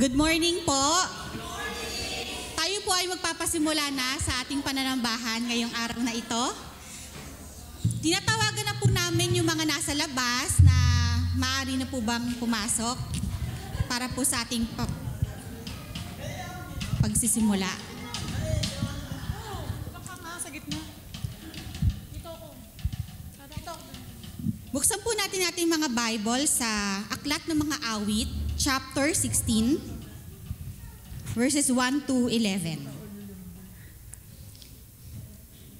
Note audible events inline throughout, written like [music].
Good morning po. Tayo po ay magpapasimula na sa ating pananambahan ngayong araw na ito. Tinatawagan na po namin yung mga nasa labas na maaari na po bang pumasok para po sa ating pa- pagsisimula. Buksan po natin ating mga Bible sa Aklat ng mga Awit, chapter 16, verses 1 to 11.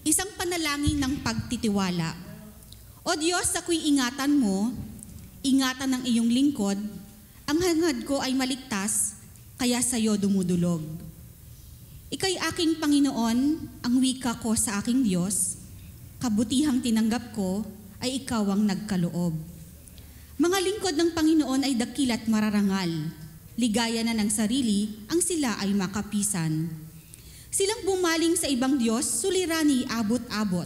Isang panalangin ng pagtitiwala. O Diyos, ako'y ingatan mo, ingatan ng iyong lingkod, ang hangad ko ay maligtas, kaya sa'yo dumudulog. Ika'y aking Panginoon, ang wika ko sa aking Diyos, kabutihang tinanggap ko ay ikaw ang nagkaloob. Mga lingkod ng Panginoon ay dakilat mararangal. Ligaya na ng sarili ang sila ay makapisan. Silang bumaling sa ibang Diyos, sulirani abot-abot.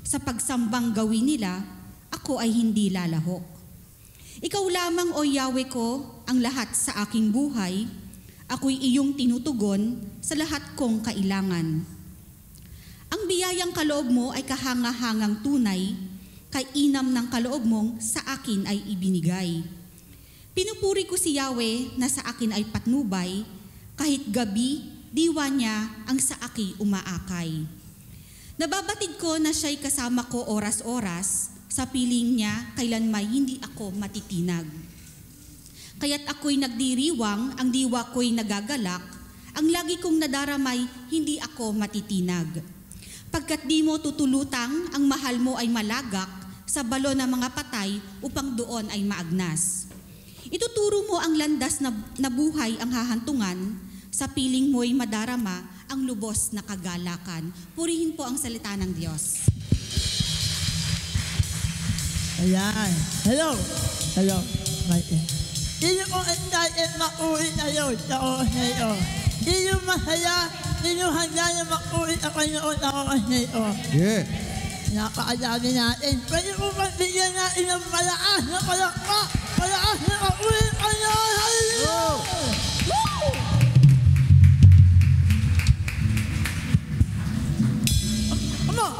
Sa pagsambang gawin nila, ako ay hindi lalahok. Ikaw lamang o Yahweh ko ang lahat sa aking buhay. Ako'y iyong tinutugon sa lahat kong kailangan. Ang biyayang kaloob mo ay kahanga-hangang tunay, kay inam ng kaloob mong sa akin ay ibinigay. Pinupuri ko si Yahweh na sa akin ay patnubay, kahit gabi, diwa niya ang sa aki umaakay. Nababatid ko na siya'y kasama ko oras-oras, sa piling niya kailanmay hindi ako matitinag. Kaya't ako'y nagdiriwang, ang diwa ko'y nagagalak, ang lagi kong nadaramay, hindi ako matitinag. Pagkat di mo tutulutang, ang mahal mo ay malagak sa balon ng mga patay upang doon ay maagnas. Ituturo mo ang landas na, na buhay ang hahantungan, sa piling mo'y madarama ang lubos na kagalakan. Purihin po ang salita ng Diyos. Ayan. Hello. Hello. Right there. Iyo ko excited makuwi tayo sa Ohio. Iyo masaya. Iyo handa na makuwi ako noon sa Ohio. Yeah. Napakadami natin. Pwede mo magbigyan natin ng malakas na palakpa. Malakas na makuwi kayo. Hallelujah! Woo! Come on.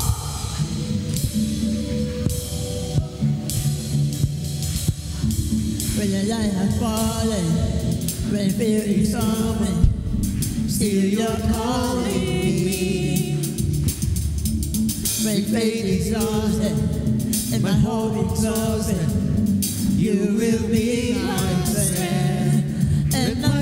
When the light has fallen, when fear is coming, still you're calling me. When faith lost and my hope exhausted, you will be my friend. And my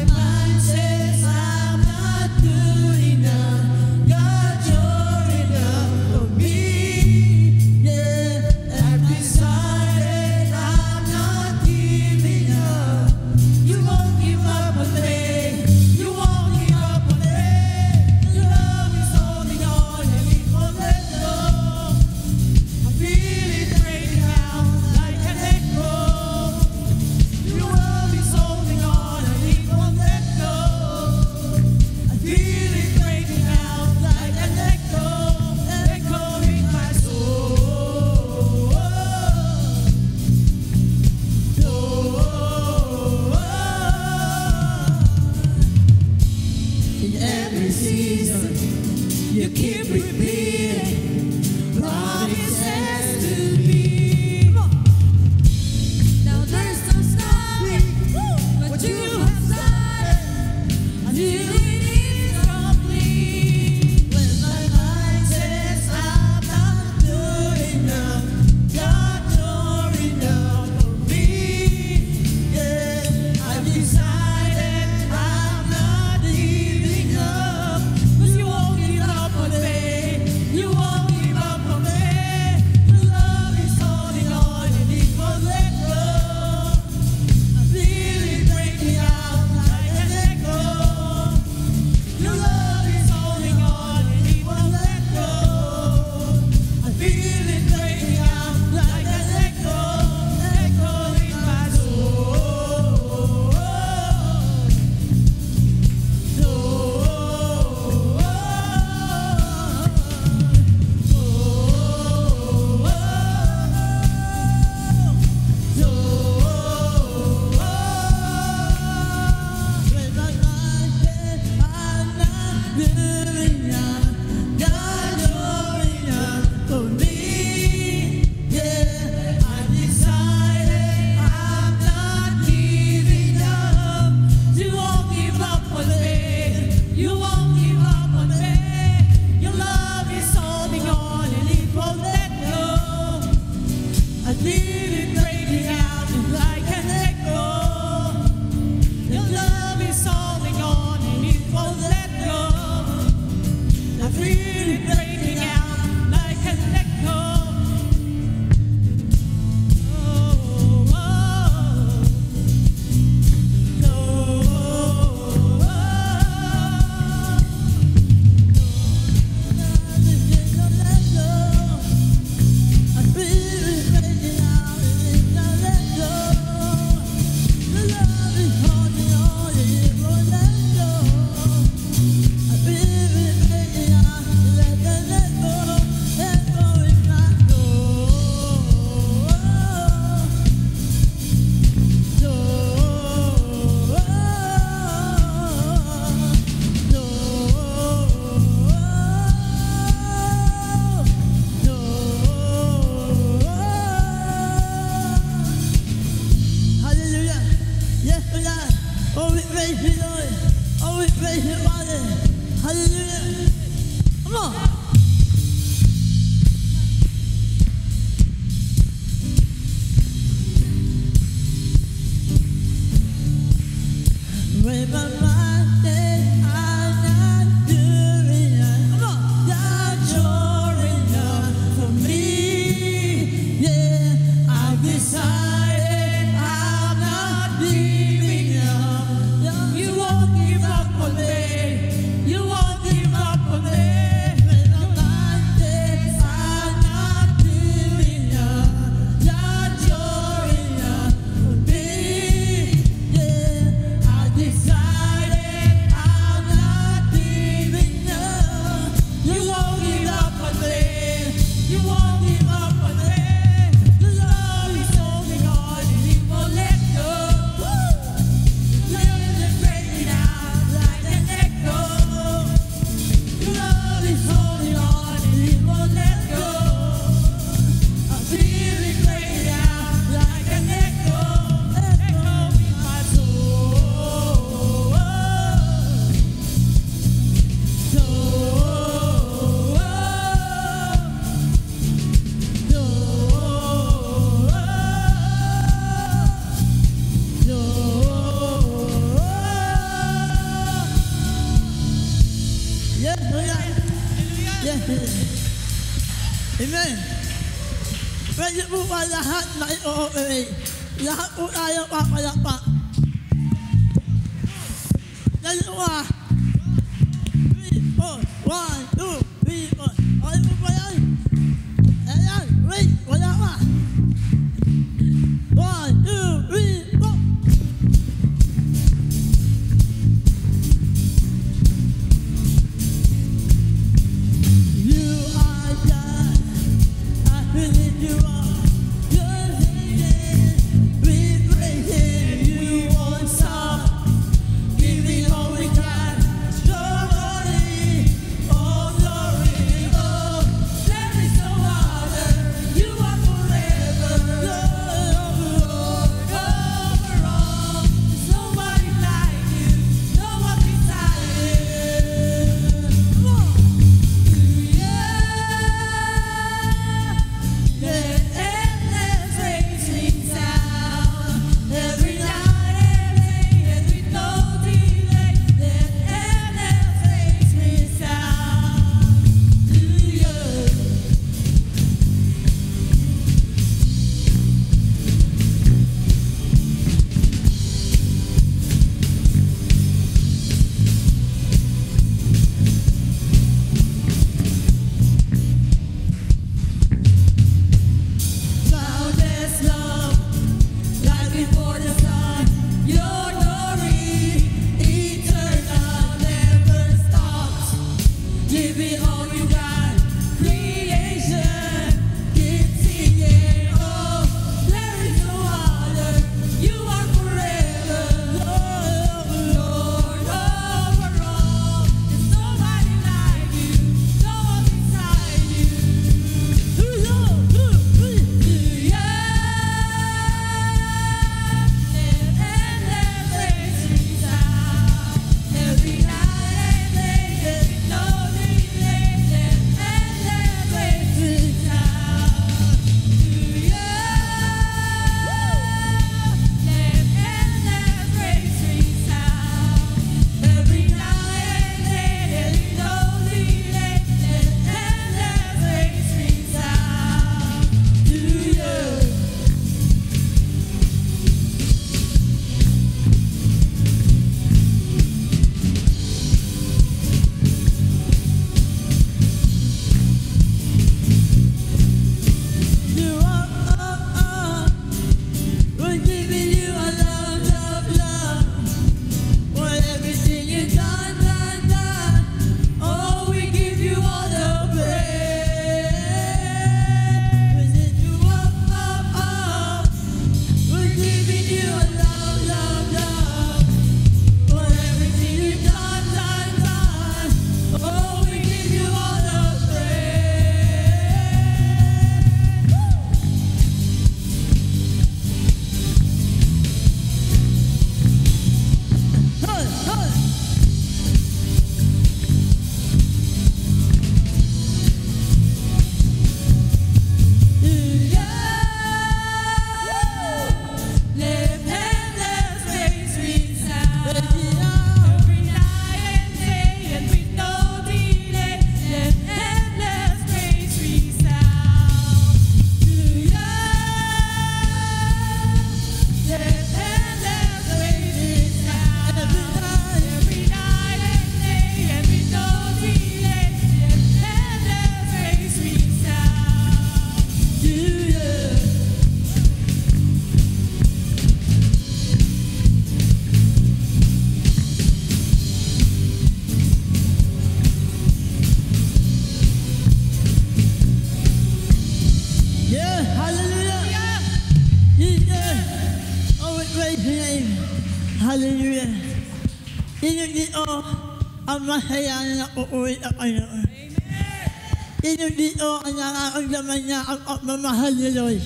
nararamdaman niya ang pagmamahal ni Lord.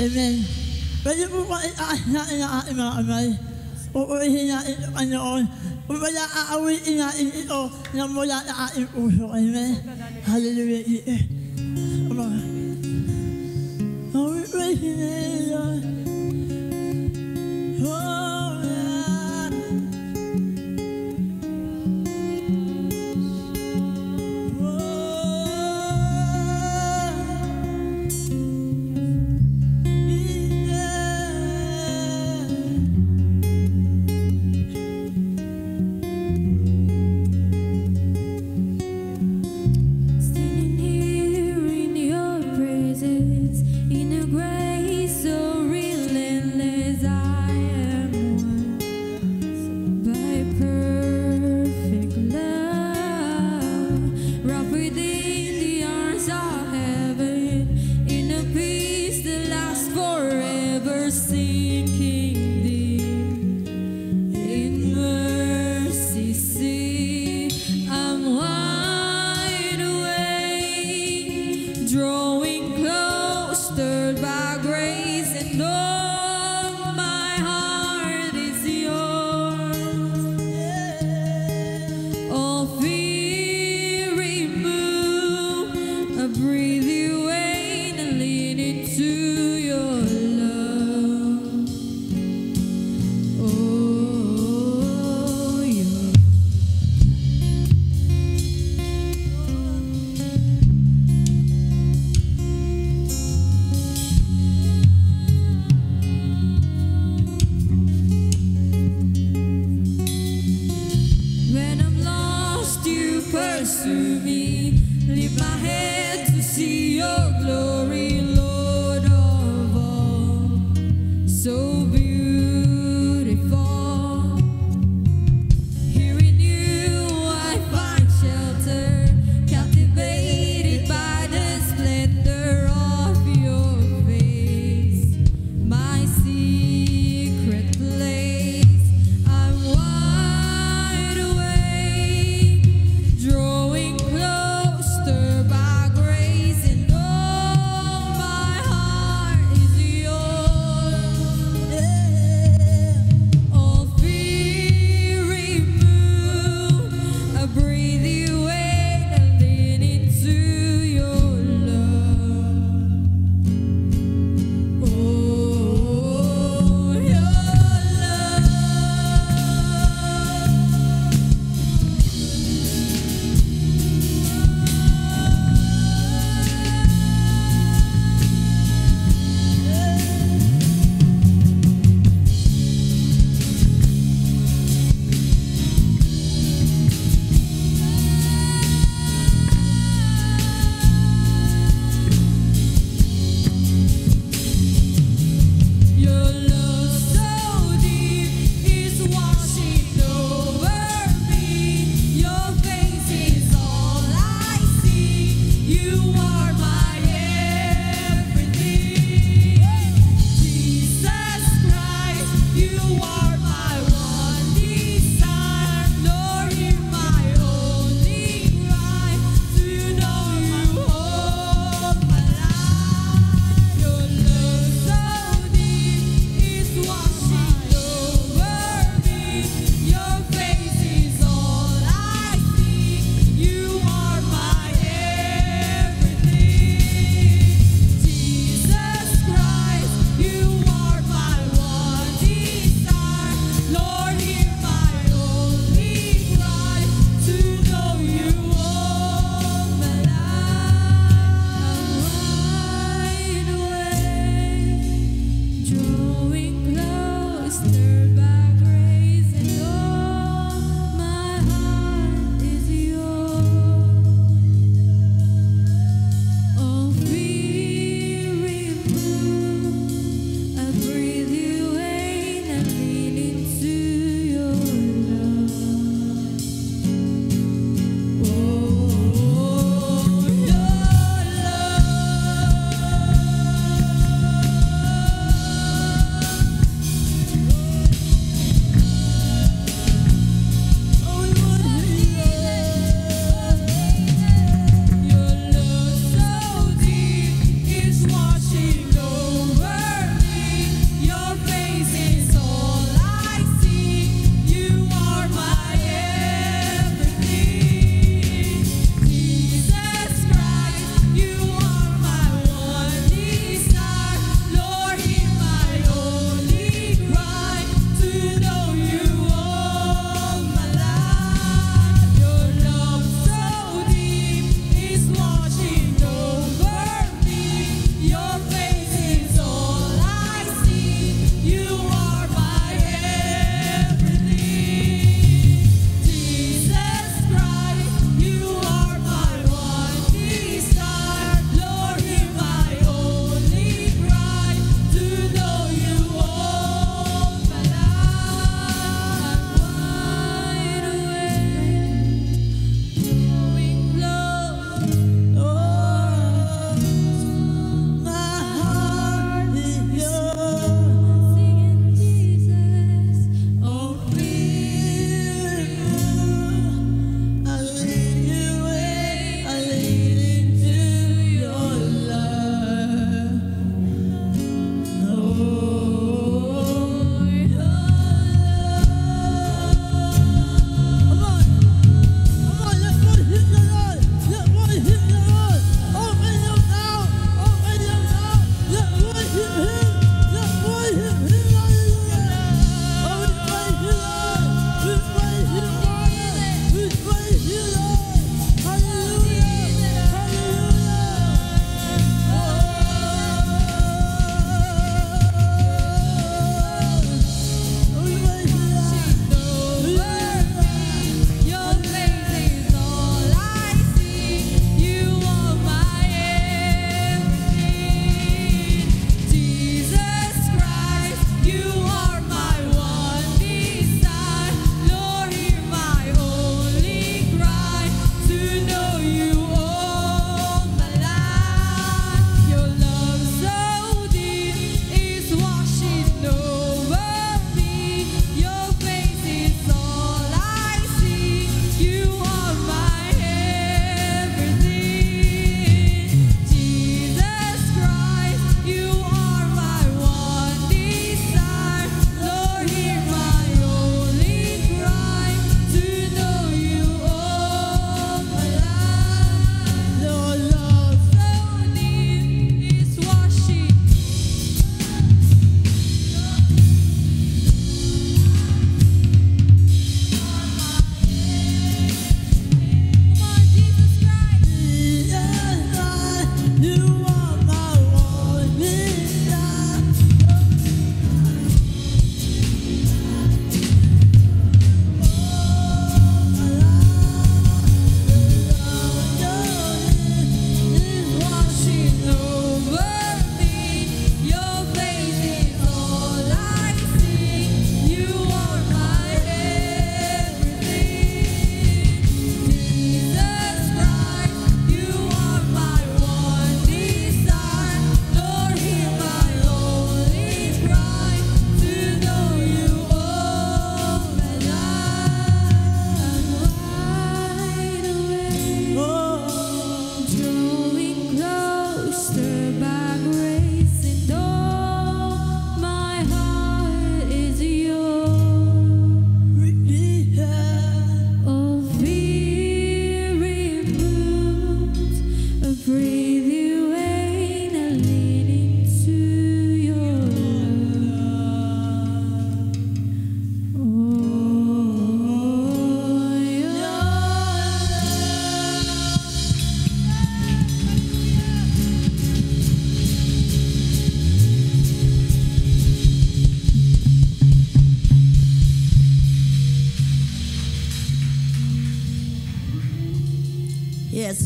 Amen. Pwede po ba itaas natin ang ating mga kamay? Pupulihin natin ito Panginoon. Wala aawitin natin ito na mula sa ating puso. Amen. Hallelujah.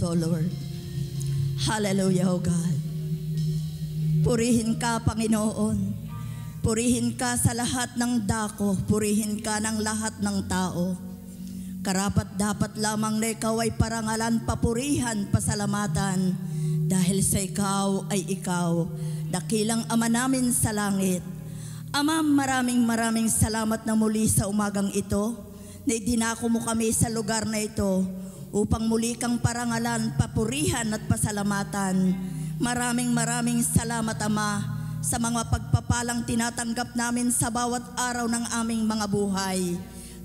O Lord. Hallelujah, O God. Purihin ka, Panginoon. Purihin ka sa lahat ng dako. Purihin ka ng lahat ng tao. Karapat dapat lamang na ikaw ay parangalan, papurihan, pasalamatan. Dahil sa ikaw ay ikaw, dakilang ama namin sa langit. Ama, maraming maraming salamat na muli sa umagang ito na idinako mo kami sa lugar na ito upang muli kang parangalan, papurihan at pasalamatan. Maraming maraming salamat Ama sa mga pagpapalang tinatanggap namin sa bawat araw ng aming mga buhay.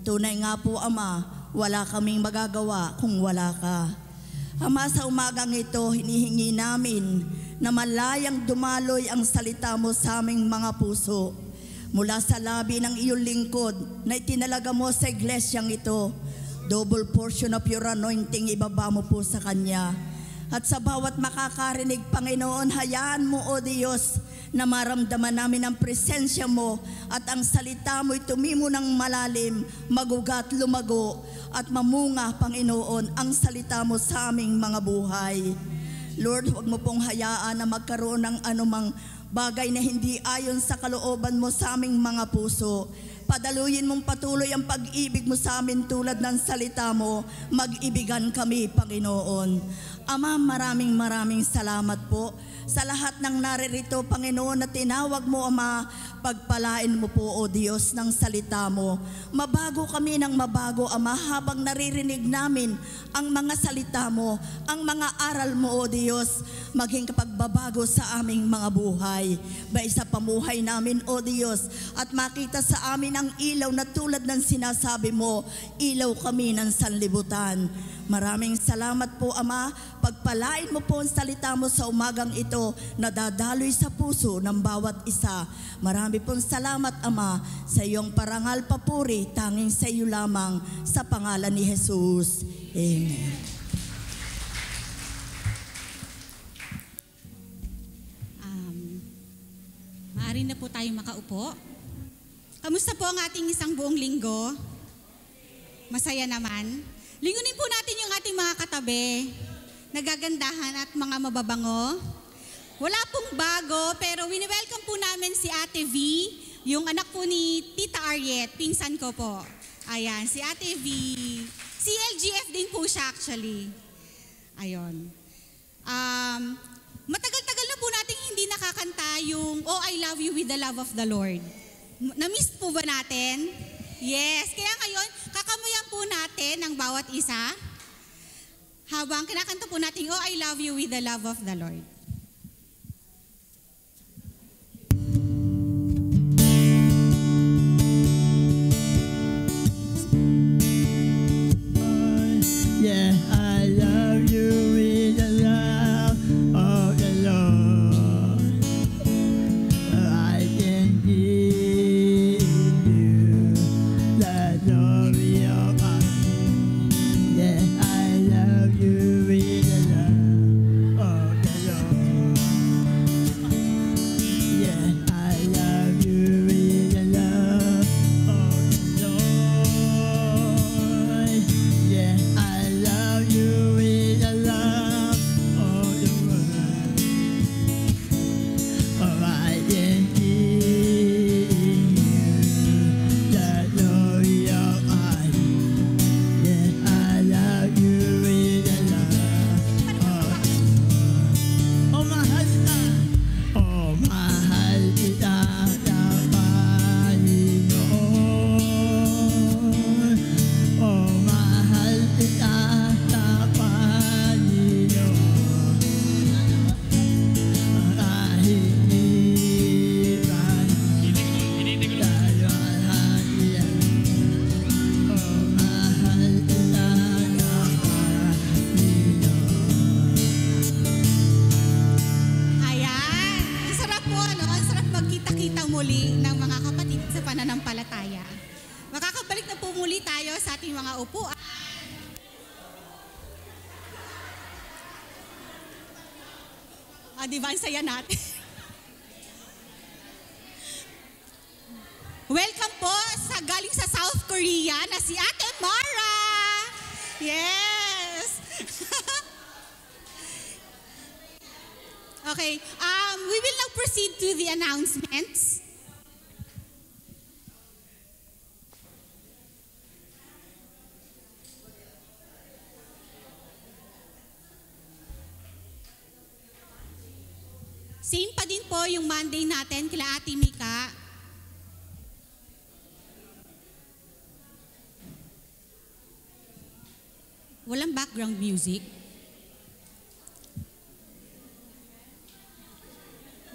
Tunay nga po Ama, wala kaming magagawa kung wala ka. Ama, sa umagang ito, hinihingi namin na malayang dumaloy ang salita mo sa aming mga puso mula sa labi ng iyong lingkod na itinalaga mo sa iglesyang ito. Double portion of your anointing ibaba mo po sa Kanya. At sa bawat makakarinig, Panginoon, hayaan mo, O Diyos, na maramdaman namin ang presensya mo at ang salita mo'y tumimo ng malalim, magugat, lumago at mamunga, Panginoon, ang salita mo sa aming mga buhay. Lord, huwag mo pong hayaan na magkaroon ng anumang bagay na hindi ayon sa kalooban mo sa aming mga puso. Padaluyin mong patuloy ang pag-ibig mo sa amin tulad ng salita mo. Mag-ibigan kami, Panginoon. Ama, maraming maraming salamat po sa lahat ng naririto, Panginoon, na tinawag mo, Ama, pagpalain mo po, O Diyos, ng salita mo. Mabago kami ng mabago, Ama, habang naririnig namin ang mga salita mo, ang mga aral mo, O Diyos, maging kapagbabago sa aming mga buhay. Ba sa pamuhay namin, O Diyos, at makita sa amin ang ilaw na tulad ng sinasabi mo, ilaw kami ng sanlibutan. Maraming salamat po, Ama. Pagpalain mo po ang salita mo sa umagang ito na dadaloy sa puso ng bawat isa. Marami pong salamat, Ama, sa iyong parangal papuri, tanging sa iyo lamang, sa pangalan ni Jesus. Amen. Um, maaari na po tayo makaupo. Kamusta po ang ating isang buong linggo? Masaya naman. Lingunin po natin yung ating mga katabi, nagagandahan at mga mababango. Wala pong bago, pero wini-welcome po namin si Ate V, yung anak po ni Tita Ariet, pinsan ko po. Ayan, si Ate V. CLGF din po siya actually. Ayon. Um, matagal-tagal na po natin hindi nakakanta yung Oh, I love you with the love of the Lord. Na-miss po ba natin? Yes. Kaya ngayon, kakamuyan po natin ang bawat isa. Habang kinakanta po natin, Oh, I love you with the love of the Lord. Yeah, Monday natin kila Ate Mika. Walang background music.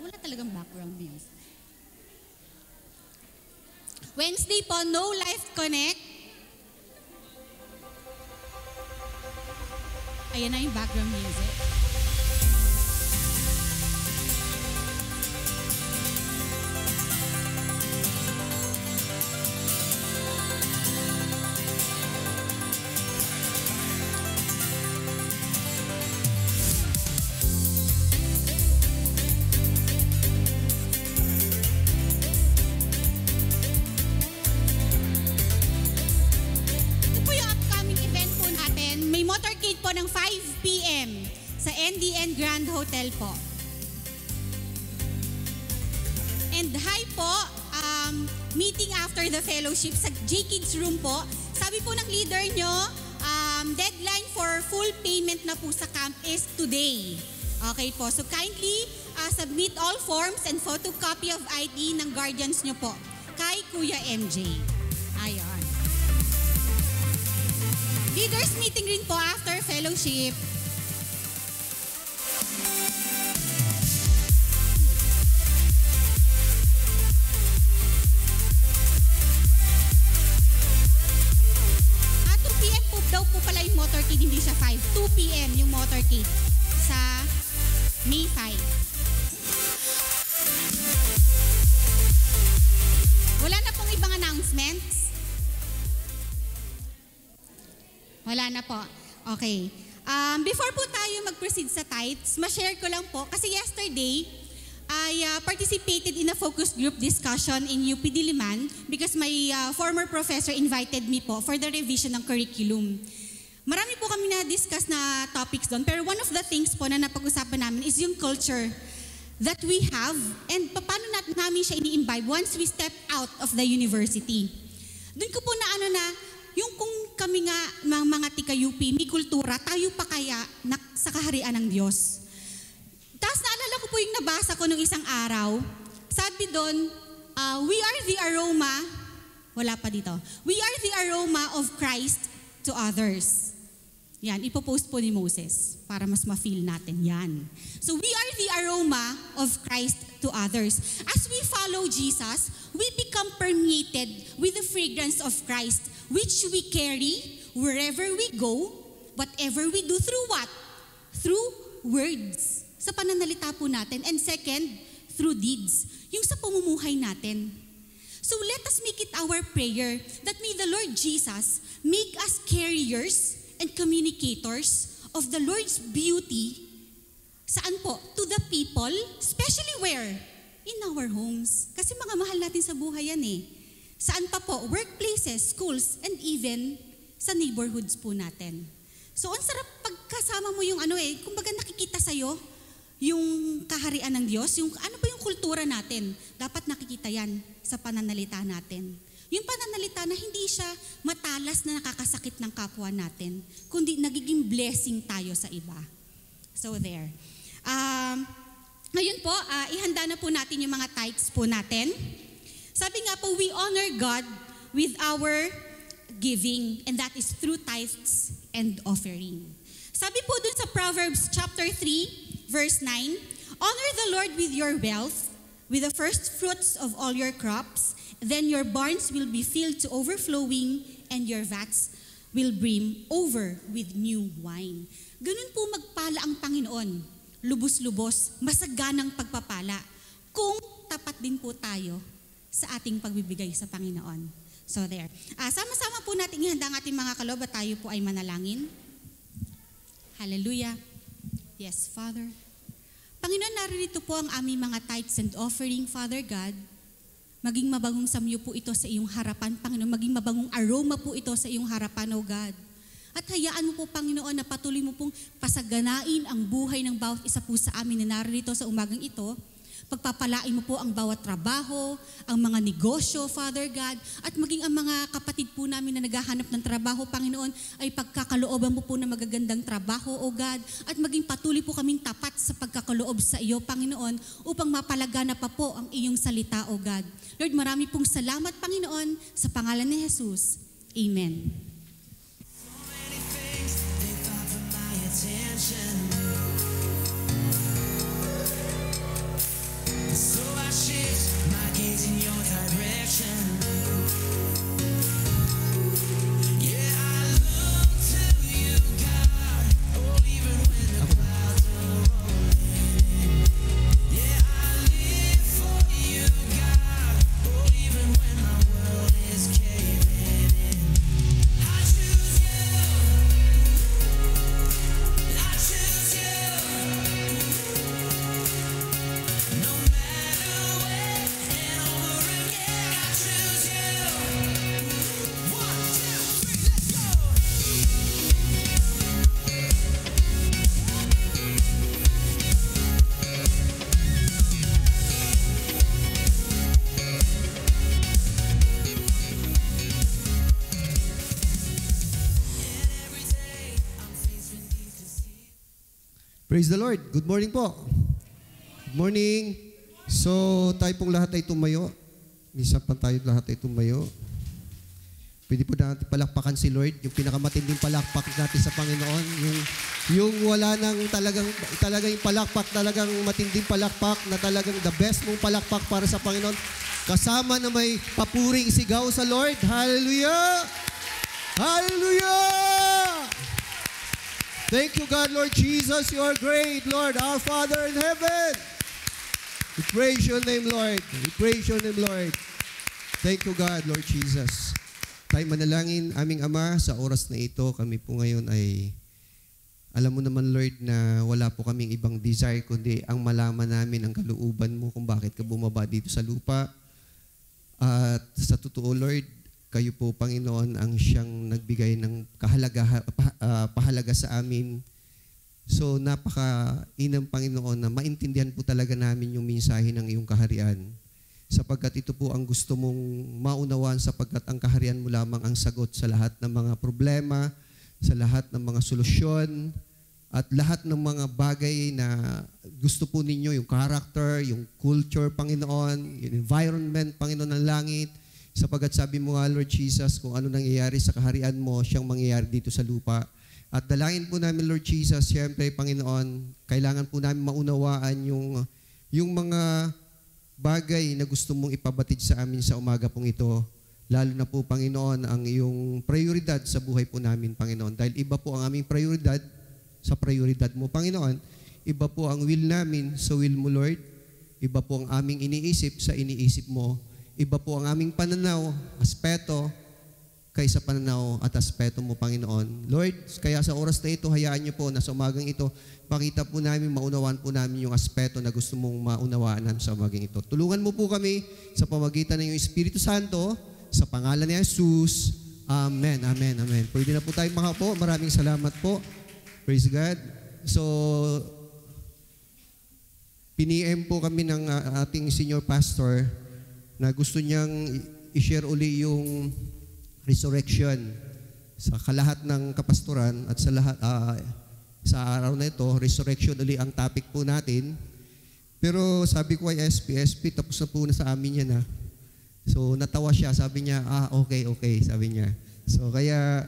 Wala talagang background music. Wednesday po, No Life Connect. Ayan na yung background music. Fellowship sa J-Kids room po. Sabi po ng leader nyo, um, deadline for full payment na po sa camp is today. Okay po, so kindly uh, submit all forms and photocopy of ID ng guardians nyo po kay Kuya MJ. Ayan. Leaders meeting rin po after fellowship. Tithes, ma-share ko lang po, kasi yesterday, I uh, participated in a focus group discussion in UP Diliman because my uh, former professor invited me po for the revision ng curriculum. Marami po kami na-discuss na topics doon, pero one of the things po na napag-usapan namin is yung culture that we have and paano nat namin siya ini-imbibe once we step out of the university. Doon ko po na ano na, yung kung kami nga mga, mga tika-UP, may kultura, tayo pa kaya na, sa kaharian ng Diyos. Tapos naalala ko po yung nabasa ko nung isang araw. Sabi doon, uh, we are the aroma, wala pa dito, we are the aroma of Christ to others. Yan, ipopost po ni Moses para mas ma-feel natin yan. So we are the aroma of Christ to others. As we follow Jesus, we become permeated with the fragrance of Christ, which we carry wherever we go, whatever we do, through what? Through words. Sa pananalita po natin. And second, through deeds. Yung sa pumumuhay natin. So let us make it our prayer that may the Lord Jesus make us carriers and communicators of the Lord's beauty. Saan po? To the people, especially where? In our homes. Kasi mga mahal natin sa buhay yan eh. Saan pa po? Workplaces, schools, and even sa neighborhoods po natin. So, ang sarap pagkasama mo yung ano eh, kumbaga nakikita sa'yo, yung kaharian ng Diyos, yung ano ba yung kultura natin, dapat nakikita yan sa pananalita natin. Yung pananalita na hindi siya matalas na nakakasakit ng kapwa natin, kundi nagiging blessing tayo sa iba. So there. Um, ngayon po, ah, ihanda na po natin yung mga tithes po natin. Sabi nga po, we honor God with our giving, and that is through tithes and offering. Sabi po dun sa Proverbs chapter 3, verse 9, Honor the Lord with your wealth, with the first fruits of all your crops, then your barns will be filled to overflowing, and your vats will brim over with new wine. Ganun po magpala ang Panginoon. Lubos-lubos, masaganang pagpapala. Kung tapat din po tayo sa ating pagbibigay sa Panginoon. So there. Ah, sama-sama po natin ihanda ang ating mga kalob at tayo po ay manalangin. Hallelujah. Yes, Father. Panginoon, naririto po ang aming mga tithes and offering, Father God. Maging mabangong samyo po ito sa iyong harapan, Panginoon. Maging mabangong aroma po ito sa iyong harapan, O God. At hayaan mo po, Panginoon, na patuloy mo pong pasaganain ang buhay ng bawat isa po sa amin na narito sa umagang ito. Pagpapalain mo po ang bawat trabaho, ang mga negosyo, Father God, at maging ang mga kapatid po namin na naghahanap ng trabaho, Panginoon, ay pagkakalooban mo po na magagandang trabaho, O God, at maging patuloy po kaming tapat sa pagkakaloob sa iyo, Panginoon, upang mapalagana pa po ang iyong salita, O God. Lord, marami pong salamat, Panginoon, sa pangalan ni Jesus. Amen. So I shift my Sua X Praise the Lord. Good morning po. Good morning. So, tayo pong lahat ay tumayo. Minsan pa tayo lahat ay tumayo. Pwede po natin palakpakan si Lord, yung pinakamatinding palakpak natin sa Panginoon, yung yung wala nang talagang talagang palakpak, talagang matinding palakpak na talagang the best mong palakpak para sa Panginoon. Kasama na may papuring sigaw sa Lord. Hallelujah! Hallelujah! Thank you, God, Lord Jesus. You are great, Lord, our Father in heaven. We praise your name, Lord. We praise your name, Lord. Thank you, God, Lord Jesus. Tayo manalangin, aming Ama, sa oras na ito, kami po ngayon ay, alam mo naman, Lord, na wala po kaming ibang desire, kundi ang malaman namin ang kalooban mo kung bakit ka bumaba dito sa lupa. At sa totoo, Lord, kayo po, Panginoon, ang siyang nagbigay ng kahalaga, ah, pahalaga sa amin. So, napaka-inang Panginoon na maintindihan po talaga namin yung mensahe ng iyong kaharian. Sapagkat ito po ang gusto mong maunawaan sapagkat ang kaharian mo lamang ang sagot sa lahat ng mga problema, sa lahat ng mga solusyon, at lahat ng mga bagay na gusto po ninyo, yung character, yung culture, Panginoon, yung environment, Panginoon ng langit, sapagkat sabi mo nga, Lord Jesus, kung ano nangyayari sa kaharian mo, siyang mangyayari dito sa lupa. At dalangin po namin, Lord Jesus, siyempre, Panginoon, kailangan po namin maunawaan yung, yung mga bagay na gusto mong ipabatid sa amin sa umaga pong ito. Lalo na po, Panginoon, ang iyong prioridad sa buhay po namin, Panginoon. Dahil iba po ang aming prioridad sa prioridad mo, Panginoon. Iba po ang will namin sa will mo, Lord. Iba po ang aming iniisip sa iniisip mo. Iba po ang aming pananaw, aspeto, kaysa pananaw at aspeto mo, Panginoon. Lord, kaya sa oras na ito, hayaan niyo po na sa umagang ito, pakita po namin, maunawaan po namin yung aspeto na gusto mong maunawaan namin sa umagang ito. Tulungan mo po kami sa pamagitan ng iyong Espiritu Santo, sa pangalan ni Jesus. Amen, amen, amen. Pwede na po tayo makapo. Maraming salamat po. Praise God. So, piniem po kami ng uh, ating senior pastor na gusto niyang i-share uli yung resurrection sa kalahat ng kapastoran at sa lahat ah, sa araw na ito, resurrection uli ang topic po natin. Pero sabi ko kay SP, SP, tapos na po na sa amin yan ha. So natawa siya, sabi niya, ah okay, okay, sabi niya. So kaya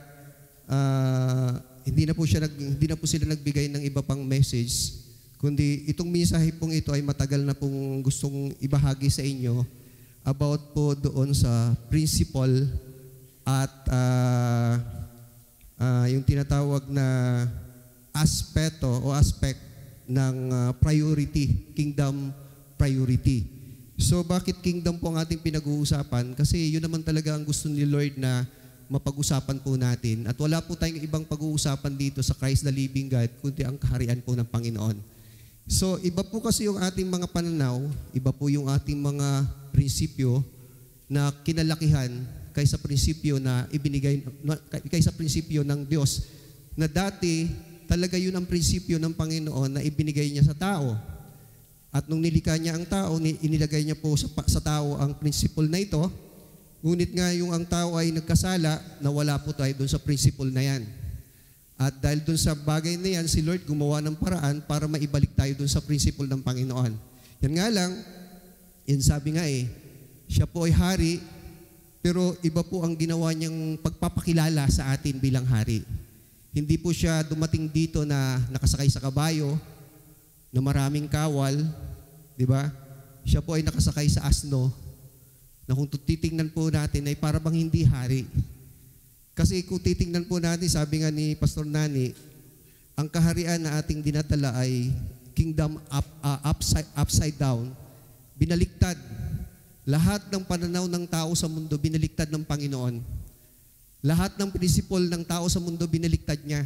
ah, hindi na po siya nag, hindi na po sila nagbigay ng iba pang message, kundi itong mensahe pong ito ay matagal na pong gustong ibahagi sa inyo about po doon sa principle at ah, ah, yung tinatawag na aspeto o aspect ng ah, priority, kingdom priority. So bakit kingdom po ang ating pinag-uusapan? Kasi yun naman talaga ang gusto ni Lord na mapag-usapan po natin. At wala po tayong ibang pag-uusapan dito sa Christ the Living God, kundi ang kaharian po ng Panginoon. So iba po kasi yung ating mga pananaw, iba po yung ating mga prinsipyo na kinalakihan kaysa prinsipyo na ibinigay kaysa prinsipyo ng Diyos na dati talaga yun ang prinsipyo ng Panginoon na ibinigay niya sa tao. At nung nilikha niya ang tao, ni- inilagay niya po sa, sa tao ang principle na ito. Ngunit nga yung ang tao ay nagkasala, nawala po tayo dun sa principle na yan. At dahil dun sa bagay na yan, si Lord gumawa ng paraan para maibalik tayo dun sa principle ng Panginoon. Yan nga lang, yun sabi nga eh, siya po ay hari, pero iba po ang ginawa niyang pagpapakilala sa atin bilang hari. Hindi po siya dumating dito na nakasakay sa kabayo, na maraming kawal, di ba? Siya po ay nakasakay sa asno, na kung titingnan po natin ay para bang hindi hari. Kasi kung titingnan po natin, sabi nga ni Pastor Nani, ang kaharian na ating dinatala ay kingdom up, uh, upside, upside down, binaliktad. Lahat ng pananaw ng tao sa mundo, binaliktad ng Panginoon. Lahat ng prinsipol ng tao sa mundo, binaliktad niya.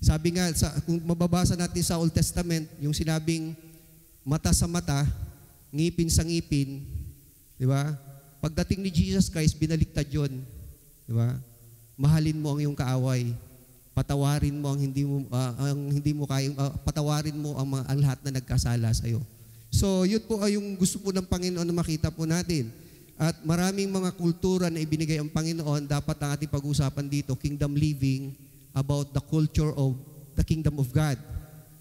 Sabi nga, sa, kung mababasa natin sa Old Testament, yung sinabing mata sa mata, ngipin sa ngipin, di ba? Pagdating ni Jesus Christ, binaliktad yon, di ba? Mahalin mo ang iyong kaaway. Patawarin mo ang hindi mo ah, ang hindi mo kayang ah, patawarin mo ang mga ang lahat na nagkasala sa iyo. So, yun po ay yung gusto po ng Panginoon na makita po natin. At maraming mga kultura na ibinigay ang Panginoon, dapat ang ating pag-usapan dito, kingdom living, about the culture of the kingdom of God.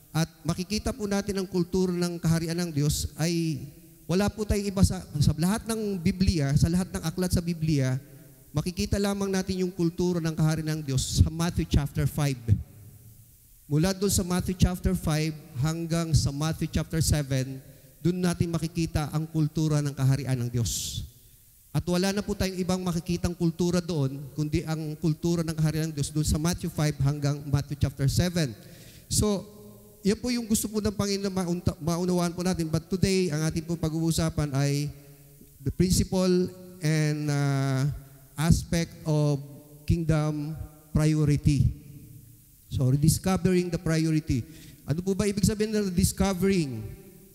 At makikita po natin ang kultura ng kaharian ng Diyos ay wala po tayong iba sa, sa lahat ng Biblia, sa lahat ng aklat sa Biblia, makikita lamang natin yung kultura ng kaharian ng Diyos sa Matthew chapter 5. Mula doon sa Matthew chapter 5 hanggang sa Matthew chapter 7, doon natin makikita ang kultura ng kaharian ng Diyos. At wala na po tayong ibang makikitang kultura doon, kundi ang kultura ng kaharian ng Diyos doon sa Matthew 5 hanggang Matthew chapter 7. So, yan po yung gusto po ng Panginoon maunawaan po natin. But today, ang ating po pag-uusapan ay the principle and uh, aspect of kingdom priority. So, rediscovering the priority. Ano po ba ibig sabihin ng discovering?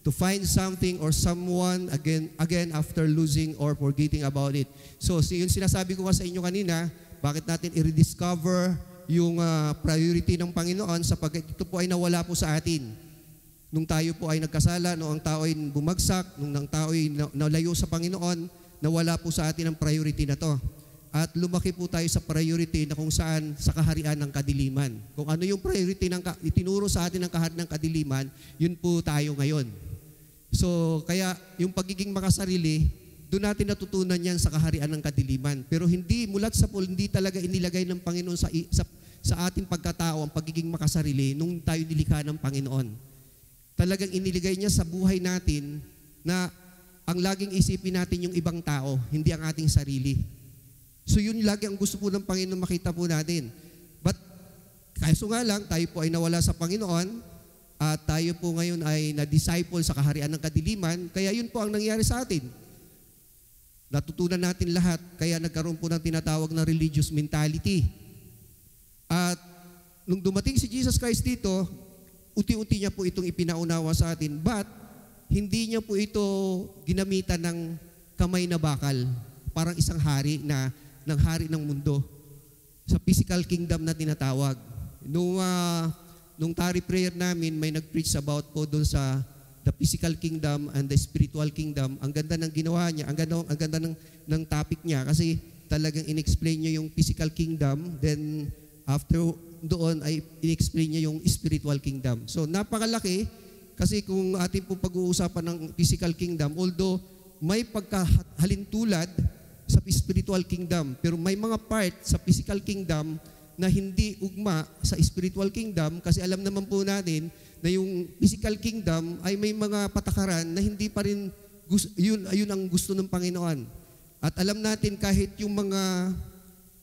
To find something or someone again again after losing or forgetting about it. So, yung sinasabi ko nga sa inyo kanina, bakit natin i-rediscover yung ah, priority ng Panginoon sapagkat ito po ay nawala po sa atin. Nung tayo po ay nagkasala, nung ang tao ay bumagsak, nung ang tao ay na- nalayo sa Panginoon, nawala po sa atin ang priority na to. At lumaki po tayo sa priority na kung saan sa kaharian ng kadiliman. Kung ano yung priority ng itinuro sa atin ng kaharian ng kadiliman, yun po tayo ngayon. So, kaya yung pagiging makasarili, doon natin natutunan yan sa kaharian ng kadiliman. Pero hindi, mulat sa pool, hindi talaga inilagay ng Panginoon sa, sa, sa ating pagkatao ang pagiging makasarili nung tayo nilikha ng Panginoon. Talagang iniligay niya sa buhay natin na ang laging isipin natin yung ibang tao, hindi ang ating sarili. So yun lagi ang gusto po ng Panginoon makita po natin. But kaso nga lang, tayo po ay nawala sa Panginoon at tayo po ngayon ay na-disciple sa kaharian ng kadiliman, kaya yun po ang nangyari sa atin. Natutunan natin lahat, kaya nagkaroon po ng tinatawag na religious mentality. At nung dumating si Jesus Christ dito, unti-unti niya po itong ipinaunawa sa atin, but hindi niya po ito ginamitan ng kamay na bakal, parang isang hari na ng hari ng mundo sa physical kingdom na tinatawag. Nung ah, nung tari prayer namin, may nag-preach about po doon sa the physical kingdom and the spiritual kingdom. Ang ganda ng ginawa niya, ang ganda, ang ganda ng, ng topic niya kasi talagang in-explain niya yung physical kingdom, then after doon ay in-explain niya yung spiritual kingdom. So napakalaki kasi kung ating po pag-uusapan ng physical kingdom, although may pagkahalintulad sa spiritual kingdom, pero may mga part sa physical kingdom na hindi ugma sa spiritual kingdom kasi alam naman po natin na yung physical kingdom ay may mga patakaran na hindi pa rin gus- yun, ayun ang gusto ng Panginoon. At alam natin kahit yung mga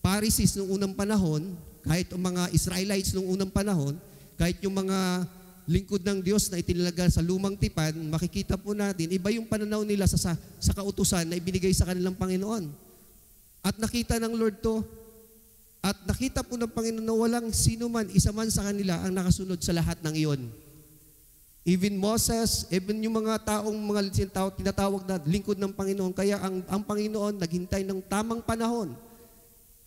Pharisees noong unang panahon, kahit yung mga Israelites noong unang panahon, kahit yung mga lingkod ng Diyos na itinalaga sa lumang tipan, makikita po natin, iba yung pananaw nila sa, sa, sa kautusan na ibinigay sa kanilang Panginoon. At nakita ng Lord to, at nakita po ng Panginoon na walang sino man, isa man sa kanila ang nakasunod sa lahat ng iyon. Even Moses, even yung mga taong mga tinatawag na lingkod ng Panginoon. Kaya ang, ang Panginoon naghintay ng tamang panahon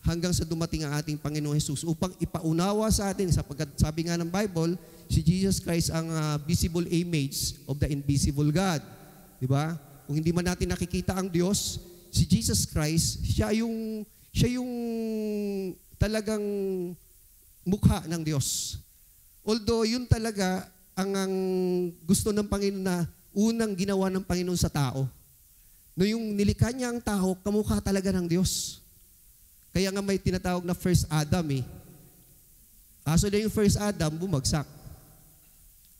hanggang sa dumating ang ating Panginoong Jesus upang ipaunawa sa atin sapagkat sabi nga ng Bible, si Jesus Christ ang ah, visible image of the invisible God. Di ba? Kung hindi man natin nakikita ang Diyos, si Jesus Christ, siya yung siya yung talagang mukha ng Diyos. Although yun talaga ang, ang gusto ng Panginoon na unang ginawa ng Panginoon sa tao. No yung nilikha niya ang tao, kamukha talaga ng Diyos. Kaya nga may tinatawag na first Adam eh. Aso na yung first Adam, bumagsak.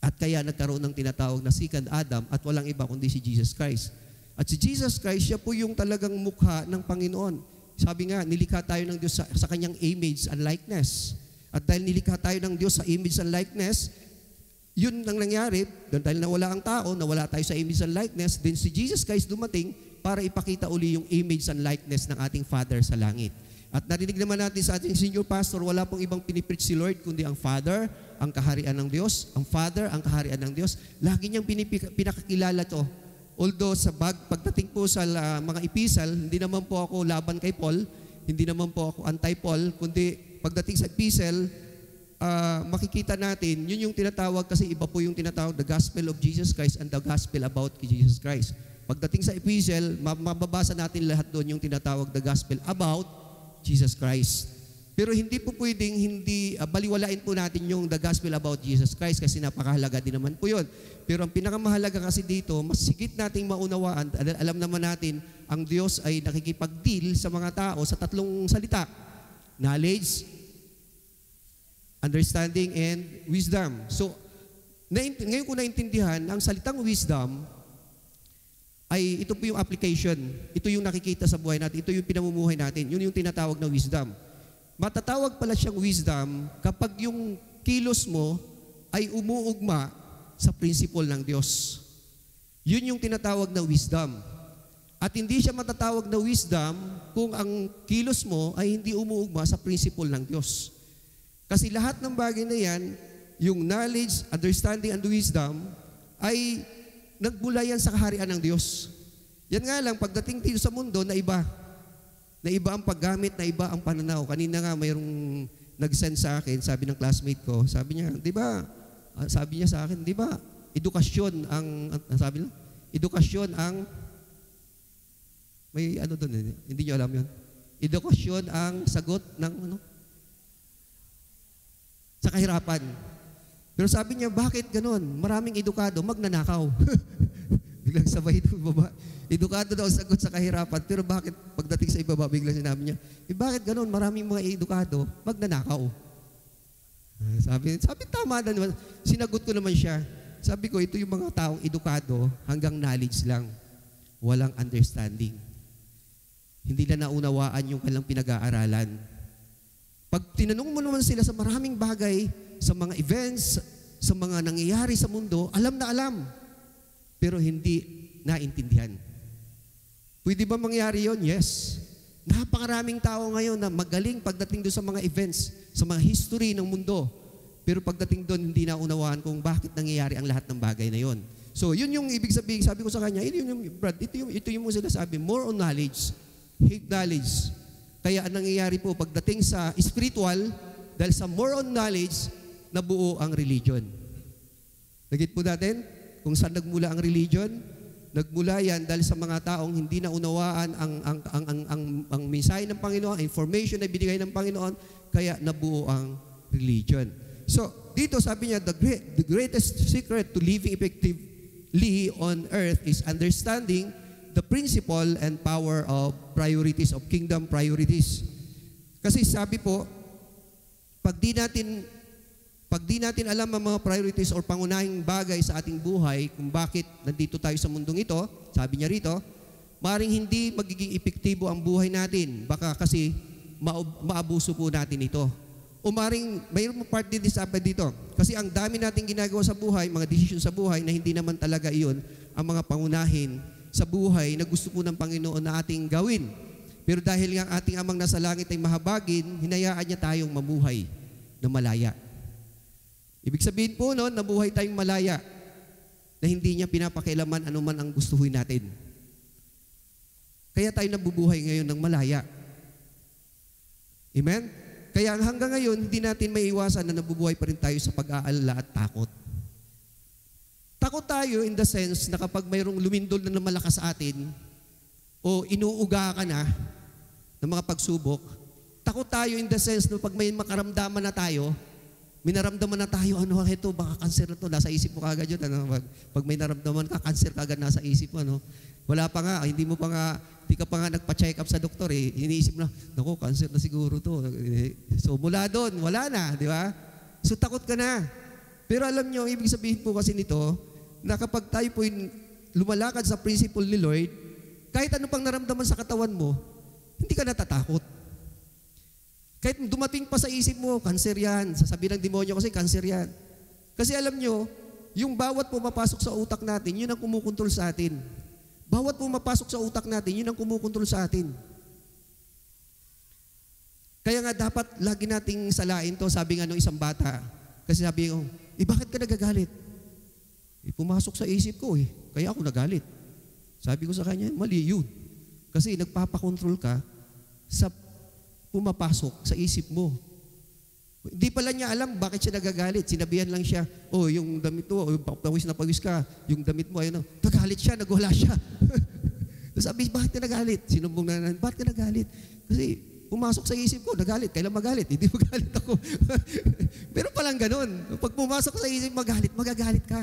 At kaya nagkaroon ng tinatawag na second Adam at walang iba kundi si Jesus Christ. At si Jesus Christ, siya po yung talagang mukha ng Panginoon. Sabi nga, nilikha tayo ng Diyos sa, sa kanyang image and likeness. At dahil nilikha tayo ng Diyos sa image and likeness, yun ang nangyari, dahil nawala ang tao, nawala tayo sa image and likeness, then si Jesus Christ dumating para ipakita uli yung image and likeness ng ating Father sa langit. At narinig naman natin sa ating senior pastor, wala pong ibang pinipreach si Lord, kundi ang Father, ang kaharian ng Diyos, ang Father, ang kaharian ng Diyos. Lagi niyang pinipik- pinakakilala to. Although sa bag, pagdating po sa la- mga epistle, hindi naman po ako laban kay Paul, hindi naman po ako anti-Paul, kundi pagdating sa epistle, ah, makikita natin, yun yung tinatawag kasi iba po yung tinatawag the gospel of Jesus Christ and the gospel about Jesus Christ. Pagdating sa epistle, ma- mababasa natin lahat doon yung tinatawag the gospel about Jesus Christ. Pero hindi po pwedeng hindi uh, baliwalain po natin yung the gospel about Jesus Christ kasi napakahalaga din naman po yun. Pero ang pinakamahalaga kasi dito, mas sigit nating maunawaan, alam naman natin, ang Diyos ay nakikipag-deal sa mga tao sa tatlong salita. Knowledge, understanding, and wisdom. So, ngayon ko naintindihan, ang salitang wisdom ay ito po yung application. Ito yung nakikita sa buhay natin. Ito yung pinamumuhay natin. Yun yung tinatawag na wisdom. Matatawag pala siyang wisdom kapag yung kilos mo ay umuugma sa principle ng Diyos. Yun yung tinatawag na wisdom. At hindi siya matatawag na wisdom kung ang kilos mo ay hindi umuugma sa principle ng Diyos. Kasi lahat ng bagay na yan, yung knowledge, understanding, and wisdom, ay nagmula yan sa kaharian ng Diyos. Yan nga lang, pagdating dito sa mundo, na iba. Na iba ang paggamit, na iba ang pananaw. Kanina nga, mayroong nag-send sa akin, sabi ng classmate ko, sabi niya, di ba, ah, sabi niya sa akin, di ba, edukasyon ang, sabi niya, edukasyon ang, may ano doon, eh, hindi niyo alam yun. Edukasyon ang sagot ng ano, sa kahirapan. Pero sabi niya, bakit ganon? Maraming edukado, magnanakaw. [laughs] biglang sabay ito baba. Edukado daw sagot sa kahirapan, pero bakit pagdating sa ibaba, biglang sinabi niya, eh bakit ganon? Maraming mga edukado, magnanakaw. Ah, Sabi, sabi tama na naman. Sinagot ko naman siya. Sabi ko, ito yung mga taong edukado hanggang knowledge lang. Walang understanding. Hindi na naunawaan yung kanilang pinag-aaralan. Pag tinanong mo naman sila sa maraming bagay, sa mga events, sa mga nangyayari sa mundo, alam na alam. Pero hindi naintindihan. Pwede ba mangyari yon? Yes. Napakaraming tao ngayon na magaling pagdating doon sa mga events, sa mga history ng mundo. Pero pagdating doon, hindi naunawaan kung bakit nangyayari ang lahat ng bagay na yon. So, yun yung ibig sabihin, sabi ko sa kanya, ito yung, Brad, ito yung, ito yung sila sabi, more on knowledge, hate knowledge. Kaya ang nangyayari po, pagdating sa spiritual, dahil sa more on knowledge, nabuo ang religion. Nagit po natin kung saan nagmula ang religion? Nagmula yan dahil sa mga taong hindi na unawaan ang, ang, ang, ang, ang, ang mensahe ng Panginoon, ang information na binigay ng Panginoon, kaya nabuo ang religion. So, dito sabi niya, the, great, the greatest secret to living effectively on earth is understanding the principle and power of priorities, of kingdom priorities. Kasi sabi po, pag di natin pag di natin alam ang mga priorities or pangunahing bagay sa ating buhay, kung bakit nandito tayo sa mundong ito, sabi niya rito, maring hindi magiging epektibo ang buhay natin. Baka kasi ma- maabuso po natin ito. O maring mayroon part din sabi dito. Kasi ang dami nating ginagawa sa buhay, mga desisyon sa buhay na hindi naman talaga iyon ang mga pangunahin sa buhay na gusto po ng Panginoon na ating gawin. Pero dahil nga ating amang nasa langit ay mahabagin, hinayaan niya tayong mamuhay na malaya. Ibig sabihin po noon, nabuhay tayong malaya. na hindi niya pinapakialaman anuman ang gustuhin natin. Kaya tayo nabubuhay ngayon ng malaya. Amen? Kaya hanggang ngayon, hindi natin may iwasan na nabubuhay pa rin tayo sa pag-aalala at takot. Takot tayo in the sense na kapag mayroong lumindol na malakas sa atin o inuuga ka na ng mga pagsubok, takot tayo in the sense na pag may makaramdaman na tayo, may naramdaman na tayo, ano ito, baka cancer na to, nasa isip mo kagad yun. Ano, pag, pag may naramdaman ka, cancer kagad nasa isip mo. Ano. Wala pa nga, hindi mo pa nga, hindi ka pa nga nagpa-check up sa doktor eh. Iniisip na, naku, cancer na siguro to. So mula doon, wala na, di ba? So takot ka na. Pero alam nyo, ibig sabihin po kasi nito, na kapag tayo po lumalakad sa principle ni Lord, kahit ano pang naramdaman sa katawan mo, hindi ka natatakot. Kahit dumating pa sa isip mo, cancer yan. Sasabihin ng demonyo kasi cancer yan. Kasi alam nyo, yung bawat pumapasok sa utak natin, yun ang kumukontrol sa atin. Bawat pumapasok sa utak natin, yun ang kumukontrol sa atin. Kaya nga dapat lagi nating salain to, sabi nga ng isang bata. Kasi sabi ko, eh bakit ka nagagalit? Eh, pumasok sa isip ko eh, kaya ako nagalit. Sabi ko sa kanya, mali yun. Kasi nagpapakontrol ka sa pumapasok sa isip mo. Hindi pala niya alam bakit siya nagagalit. Sinabihan lang siya, oh, yung damit mo, oh, pawis na pawis ka, yung damit mo, ayun, nagalit siya, nagwala siya. [laughs] Sabi, bakit ka nagalit? Sinumbong na, bakit ka nagalit? Kasi pumasok sa isip ko, nagalit. Kailan magalit? Hindi [laughs] magalit ako. [laughs] Pero palang ganun. Pag pumasok sa isip, magalit, magagalit ka.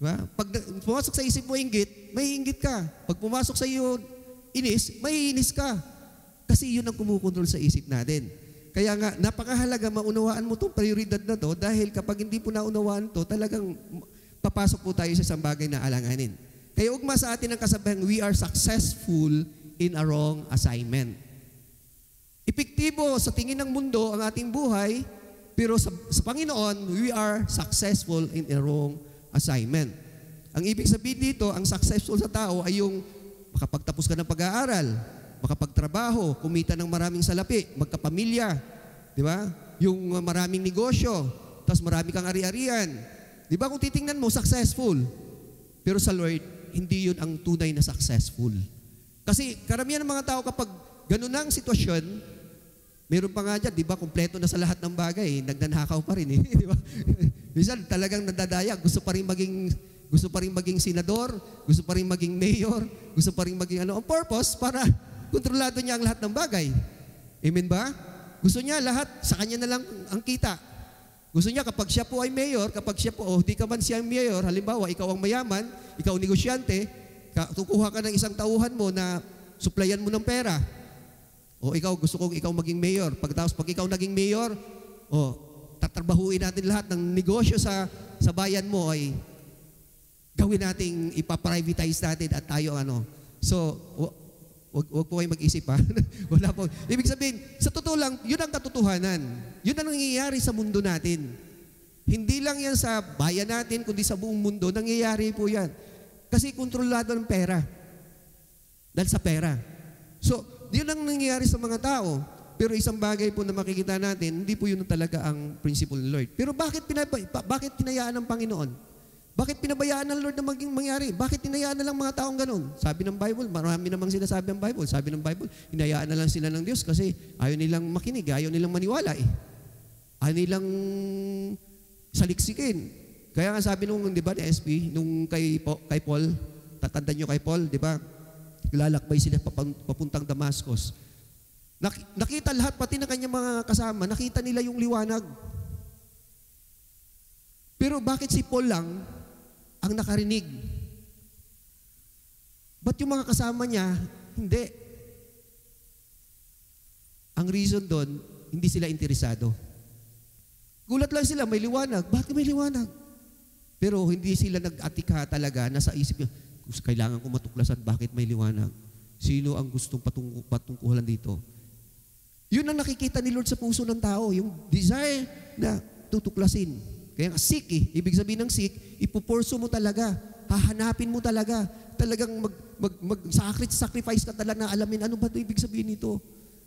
Diba? Pag pumasok sa isip mo inggit, may inggit ka. Pag pumasok sa iyo inis, may inis ka. Kasi yun ang kumukontrol sa isip natin. Kaya nga, napakahalaga maunawaan mo itong prioridad na to dahil kapag hindi po naunawaan to, talagang papasok po tayo sa isang bagay na alanganin. Kaya ugma sa atin ang kasabihan, we are successful in a wrong assignment. Epektibo sa tingin ng mundo ang ating buhay, pero sa, sa Panginoon, we are successful in a wrong assignment. Ang ibig sabihin dito, ang successful sa tao ay yung makapagtapos ka ng pag-aaral, makapagtrabaho, kumita ng maraming salapi, magkapamilya, di ba? Yung uh, maraming negosyo, tapos marami kang ari-arian. Di ba kung titingnan mo, successful. Pero sa Lord, hindi yun ang tunay na successful. Kasi karamihan ng mga tao kapag ganun ang sitwasyon, meron pa nga dyan, di ba, kumpleto na sa lahat ng bagay, nagnanakaw pa rin eh. [laughs] di ba? Minsan talagang nadadaya, gusto pa rin maging gusto pa rin maging senador, gusto pa rin maging mayor, gusto pa rin maging ano, ang purpose para kontrolado niya ang lahat ng bagay. Amen ba? Gusto niya lahat, sa kanya na lang ang kita. Gusto niya kapag siya po ay mayor, kapag siya po, oh, di ka man siya mayor, halimbawa, ikaw ang mayaman, ikaw ang negosyante, tukuha ka ng isang tauhan mo na suplayan mo ng pera. O ikaw, gusto kong ikaw maging mayor. Pagkatapos, pag ikaw naging mayor, o, tatrabahuin natin lahat ng negosyo sa, sa bayan mo ay gawin nating ipaprivatize natin at tayo ano. So, Wag, wag po kayo mag-isip ha. [laughs] Wala po. Ibig sabihin, sa totoo lang, yun ang katotohanan. Yun ang nangyayari sa mundo natin. Hindi lang yan sa bayan natin, kundi sa buong mundo, nangyayari po yan. Kasi kontrolado ng pera. Dahil sa pera. So, yun ang nangyayari sa mga tao. Pero isang bagay po na makikita natin, hindi po yun talaga ang principle ng Lord. Pero bakit, pinapa, bakit pinayaan ng Panginoon? Bakit pinabayaan ng Lord na maging mangyari? Bakit hinayaan na lang mga taong ganun? Sabi ng Bible, marami namang sinasabi ng Bible. Sabi ng Bible, hinayaan na lang sila ng Diyos kasi ayaw nilang makinig, ayaw nilang maniwala eh. Ayaw nilang saliksikin. Kaya nga sabi nung, di ba, ni SB, nung kay, kay Paul, tatanda nyo kay Paul, di ba, lalakbay sila papuntang Damascus. Nakita lahat, pati ng kanyang mga kasama, nakita nila yung liwanag. Pero bakit si Paul lang, ang nakarinig. Ba't yung mga kasama niya, hindi? Ang reason doon, hindi sila interesado. Gulat lang sila, may liwanag. Bakit may liwanag? Pero hindi sila nag-atika talaga, nasa isip niya, kailangan ko matuklasan bakit may liwanag. Sino ang gustong patung patungkulan dito? Yun ang nakikita ni Lord sa puso ng tao, yung desire na tutuklasin. Kaya nga, seek eh. Ibig sabihin ng seek, ipupurso mo talaga. Hahanapin mo talaga. Talagang mag, mag, mag sacrifice ka talaga na alamin, ano ba ito ibig sabihin nito?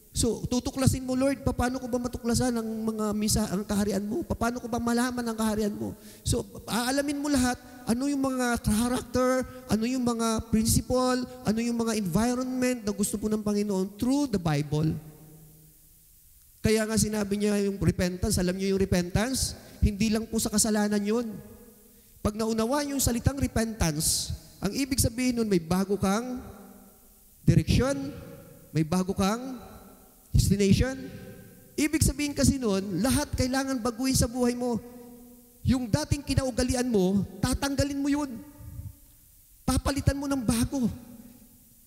So, tutuklasin mo, Lord, paano ko ba matuklasan ang mga misa, ang kaharian mo? Paano ko ba malaman ang kaharian mo? So, aalamin mo lahat, ano yung mga character, ano yung mga principle, ano yung mga environment na gusto po ng Panginoon through the Bible. Kaya nga sinabi niya yung repentance, alam niyo yung repentance, hindi lang po sa kasalanan yun. Pag naunawa yung salitang repentance, ang ibig sabihin nun, may bago kang direksyon, may bago kang destination. Ibig sabihin kasi nun, lahat kailangan baguhin sa buhay mo. Yung dating kinaugalian mo, tatanggalin mo yun. Papalitan mo ng bago.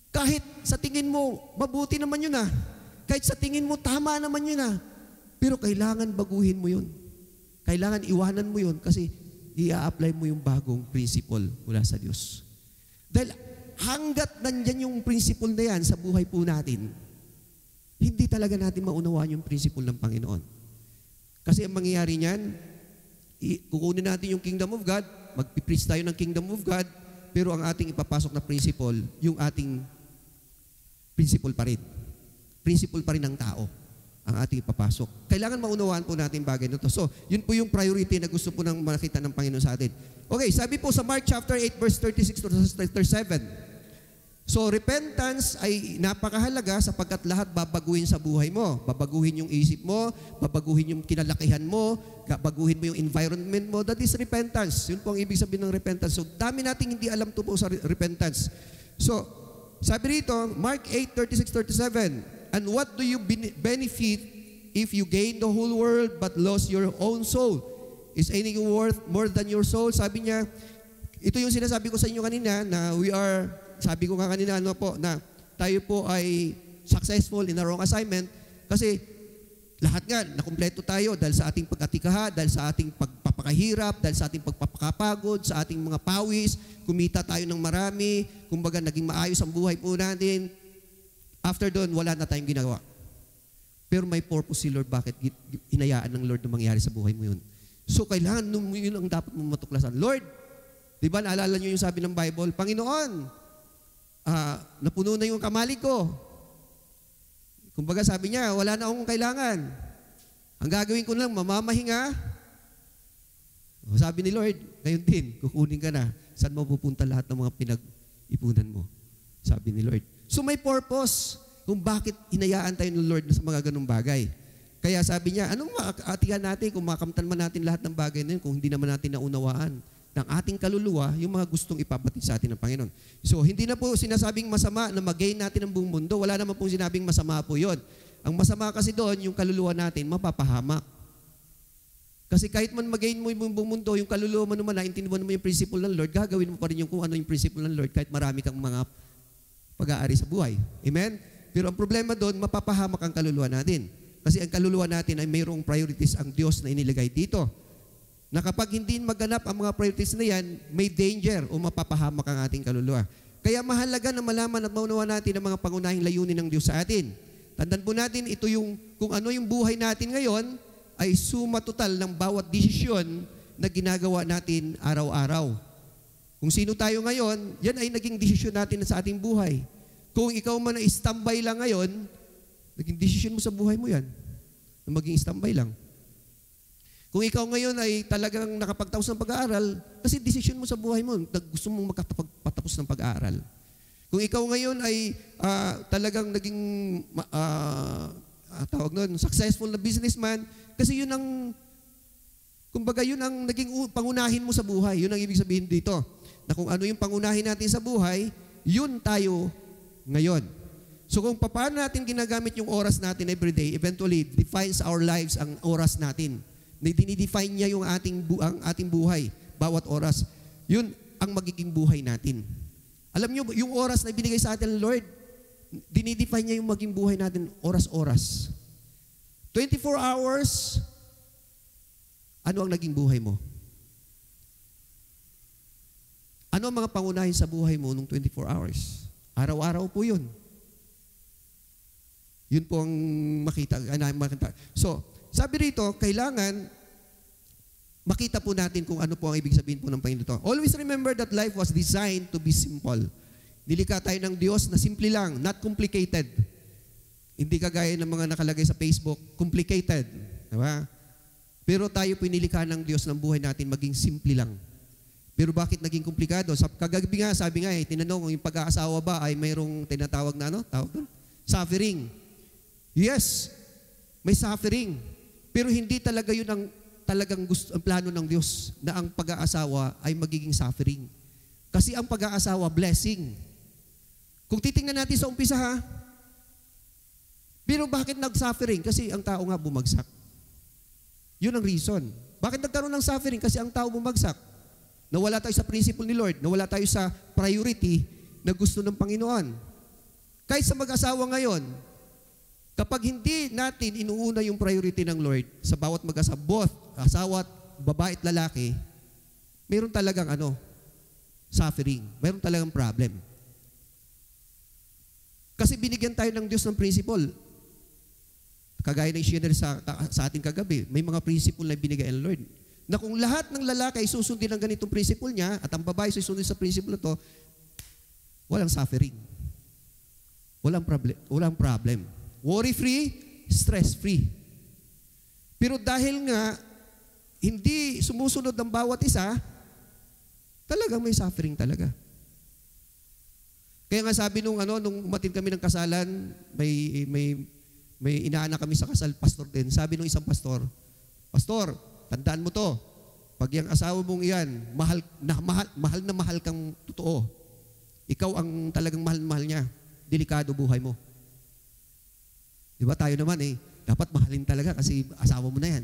Kahit sa tingin mo, mabuti naman yun ah. Kahit sa tingin mo, tama naman yun ah. Pero kailangan baguhin mo yun. Kailangan iwanan mo yun kasi i-apply mo yung bagong principle mula sa Diyos. Dahil hanggat nandyan yung principle na yan sa buhay po natin, hindi talaga natin maunawaan yung principle ng Panginoon. Kasi ang mangyayari niyan, kukunin natin yung kingdom of God, magpipreach tayo ng kingdom of God, pero ang ating ipapasok na principle, yung ating principle pa rin. Principle pa rin ng tao ang ating ipapasok. Kailangan maunawaan po natin bagay na to. So, yun po yung priority na gusto po nang makita ng Panginoon sa atin. Okay, sabi po sa Mark chapter 8 verse 36 to 37. So, repentance ay napakahalaga sapagkat lahat babaguhin sa buhay mo. Babaguhin yung isip mo, babaguhin yung kinalakihan mo, babaguhin mo yung environment mo. That is repentance. Yun po ang ibig sabihin ng repentance. So, dami nating hindi alam to po sa re- repentance. So, sabi rito, Mark 8, 36, 37, And what do you bene- benefit if you gain the whole world but lost your own soul? Is anything worth more than your soul? Sabi niya, ito yung sinasabi ko sa inyo kanina na we are, sabi ko nga kanina ano po, na tayo po ay successful in our wrong assignment kasi lahat nga, nakumpleto tayo dahil sa ating pagkatikaha, dahil sa ating pagpapakahirap, dahil sa ating pagpapakapagod, sa ating mga pawis, kumita tayo ng marami, kumbaga naging maayos ang buhay po natin. After doon, wala na tayong ginagawa. Pero may purpose si Lord, bakit hinayaan ng Lord na mangyari sa buhay mo yun. So, kailangan nung yun ang dapat mo matuklasan. Lord, di ba naalala niyo yung sabi ng Bible, Panginoon, ah, napuno na yung kamali ko. Kumbaga sabi niya, wala na akong kailangan. Ang gagawin ko lang, mamamahinga. Sabi ni Lord, ngayon din, kukunin ka na. Saan mo pupunta lahat ng mga pinag-ipunan mo? Sabi ni Lord. So may purpose kung bakit hinayaan tayo ng Lord sa mga ganung bagay. Kaya sabi niya, anong maatigan natin kung makamtan man natin lahat ng bagay na yun kung hindi naman natin naunawaan ng ating kaluluwa yung mga gustong ipabatid sa atin ng Panginoon. So, hindi na po sinasabing masama na mag-gain natin ang buong mundo. Wala naman pong sinabing masama po yon. Ang masama kasi doon, yung kaluluwa natin, mapapahamak. Kasi kahit man mag-gain mo yung buong mundo, yung kaluluwa mo naman, naintindihan mo yung principle ng Lord, gagawin mo pa rin yung kung ano yung principle ng Lord kahit marami kang mga pag-aari sa buhay. Amen? Pero ang problema doon, mapapahamak ang kaluluwa natin. Kasi ang kaluluwa natin ay mayroong priorities ang Diyos na inilagay dito. Na kapag hindi maganap ang mga priorities na yan, may danger o mapapahamak ang ating kaluluwa. Kaya mahalaga na malaman at maunawa natin ang mga pangunahing layunin ng Diyos sa atin. Tandaan po natin, ito yung, kung ano yung buhay natin ngayon, ay suma total ng bawat desisyon na ginagawa natin araw-araw. Kung sino tayo ngayon, yan ay naging desisyon natin sa ating buhay. Kung ikaw man ay standby lang ngayon, naging desisyon mo sa buhay mo yan, na maging standby lang. Kung ikaw ngayon ay talagang nakapagtapos ng pag-aaral, kasi desisyon mo sa buhay mo, gusto mong makapagpatapos ng pag-aaral. Kung ikaw ngayon ay ah, talagang naging ah, ah, tawag nun, successful na businessman, kasi yun ang kumbaga yun ang naging pangunahin mo sa buhay. Yun ang ibig sabihin dito. Na kung ano yung pangunahin natin sa buhay, yun tayo ngayon. So kung paano natin ginagamit yung oras natin everyday, eventually defines our lives ang oras natin. Na dinidefine niya yung ating, bu- ang ating buhay, bawat oras. Yun ang magiging buhay natin. Alam niyo, yung oras na binigay sa atin ng Lord, dinidefine niya yung maging buhay natin oras-oras. 24 hours, ano ang naging buhay mo? Ano ang mga pangunahin sa buhay mo nung 24 hours? Araw-araw po yun. Yun po ang makita. Ano, makita. So, sabi rito, kailangan makita po natin kung ano po ang ibig sabihin po ng Panginoon. Always remember that life was designed to be simple. Nilikha tayo ng Diyos na simple lang, not complicated. Hindi kagaya ng mga nakalagay sa Facebook, complicated. Di ba? Pero tayo pinilikha ng Diyos ng buhay natin maging simple lang. Pero bakit naging komplikado? Sa kagabi nga, sabi nga eh, tinanong yung pag-aasawa ba ay mayroong tinatawag na ano? Tawag doon? Suffering. Yes, may suffering. Pero hindi talaga yun ang talagang gusto, ang plano ng Diyos na ang pag-aasawa ay magiging suffering. Kasi ang pag-aasawa, blessing. Kung titingnan natin sa umpisa ha, pero bakit nag-suffering? Kasi ang tao nga bumagsak. Yun ang reason. Bakit nagkaroon ng suffering? Kasi ang tao bumagsak. Nawala tayo sa principle ni Lord. Nawala tayo sa priority na gusto ng Panginoon. Kahit sa mag-asawa ngayon, kapag hindi natin inuuna yung priority ng Lord sa bawat mag-asawa, both asawa at babae at lalaki, meron talagang ano, suffering. Meron talagang problem. Kasi binigyan tayo ng Diyos ng principle. Kagaya ng share sa, sa ating kagabi, may mga principle na binigay ng Lord. Na kung lahat ng lalaki ay susundin ng ganitong principle niya at ang babae susundin sa principle to, walang suffering. Walang problem. Walang problem. Worry-free, stress-free. Pero dahil nga, hindi sumusunod ng bawat isa, talagang may suffering talaga. Kaya nga sabi nung ano nung umatin kami ng kasalan, may may may inaanak kami sa kasal pastor din. Sabi nung isang pastor, Pastor, tandaan mo to. Pag yung asawa mong iyan, mahal na mahal, mahal na mahal kang totoo. Ikaw ang talagang mahal mahal niya. Delikado buhay mo. Di ba tayo naman eh, dapat mahalin talaga kasi asawa mo na yan.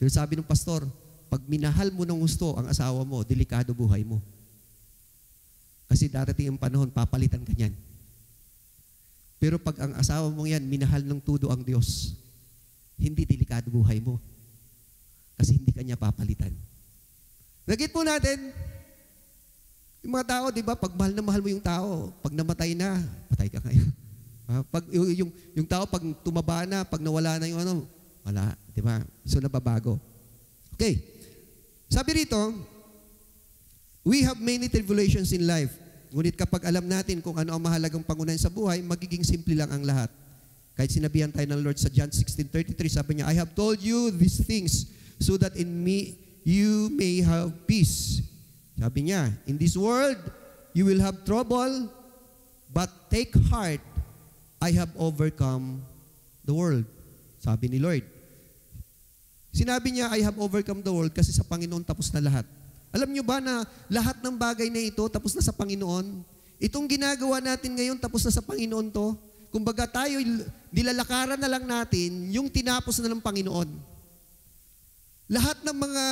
Pero sabi ng pastor, pag minahal mo ng gusto ang asawa mo, delikado buhay mo. Kasi darating ang panahon, papalitan ka niyan. Pero pag ang asawa mong yan, minahal ng tudo ang Diyos, hindi delikado buhay mo. Kasi hindi ka niya papalitan. Nagit po natin, yung mga tao, di ba, pag mahal na mahal mo yung tao, pag namatay na, patay ka ngayon. [laughs] Ah, pag yung, yung, yung tao, pag tumaba na, pag nawala na yung ano, wala, di ba? So, nababago. Okay. Sabi rito, We have many tribulations in life. Ngunit kapag alam natin kung ano ang mahalagang pangunahin sa buhay, magiging simple lang ang lahat. Kahit sinabihan tayo ng Lord sa John 16.33, sabi niya, I have told you these things so that in me you may have peace. Sabi niya, in this world, you will have trouble, but take heart, I have overcome the world. Sabi ni Lord. Sinabi niya, I have overcome the world kasi sa Panginoon tapos na lahat. Alam niyo ba na lahat ng bagay na ito tapos na sa Panginoon? Itong ginagawa natin ngayon tapos na sa Panginoon to. Kumbaga tayo, nilalakaran na lang natin yung tinapos na ng Panginoon. Lahat ng mga,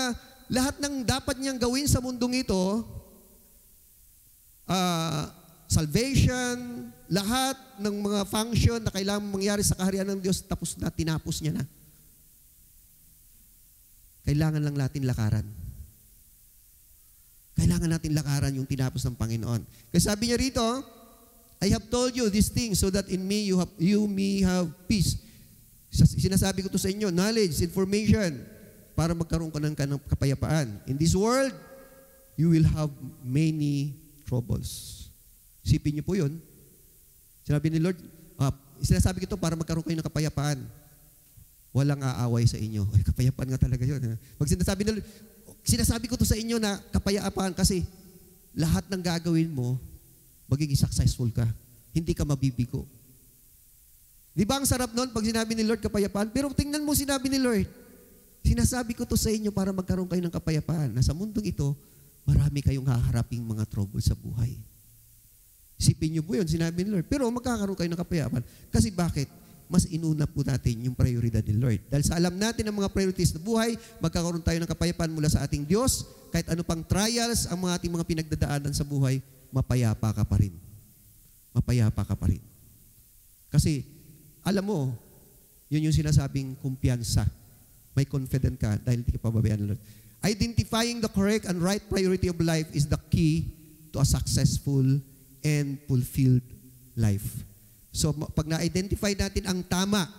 lahat ng dapat niyang gawin sa mundong ito, ah, salvation, lahat ng mga function na kailangan mangyari sa kaharian ng Diyos, tapos na, tinapos niya na. Kailangan lang natin lakaran. Kailangan natin lakaran yung tinapos ng Panginoon. Kasi sabi niya rito, I have told you these things so that in me you, have, you may have peace. Sinasabi ko to sa inyo, knowledge, information, para magkaroon ka ng kapayapaan. In this world, you will have many troubles. Isipin niyo po yun. Sinabi ni Lord, ah, sinasabi ko to para magkaroon kayo ng kapayapaan. Walang aaway sa inyo. Ay, kapayapaan nga talaga yun. ha? Pag sinasabi ni Lord, sinasabi ko to sa inyo na kapayapaan kasi lahat ng gagawin mo, magiging successful ka. Hindi ka mabibigo. Di ba ang sarap noon pag sinabi ni Lord kapayapaan? Pero tingnan mo sinabi ni Lord, sinasabi ko to sa inyo para magkaroon kayo ng kapayapaan na sa mundong ito, marami kayong haharaping mga trouble sa buhay. Isipin niyo po yun, sinabi ni Lord. Pero magkakaroon kayo ng kapayapaan. Kasi bakit? Mas inuna po natin yung prioridad ni Lord. Dahil sa alam natin ang mga priorities na buhay, magkakaroon tayo ng kapayapaan mula sa ating Diyos. Kahit ano pang trials ang mga ating mga pinagdadaanan sa buhay, mapayapa ka pa rin. Mapayapa ka pa rin. Kasi, alam mo, yun yung sinasabing kumpiyansa. May confident ka dahil hindi ka pababayaan ng Lord. Identifying the correct and right priority of life is the key to a successful and fulfilled life. So, pag na-identify natin ang tama,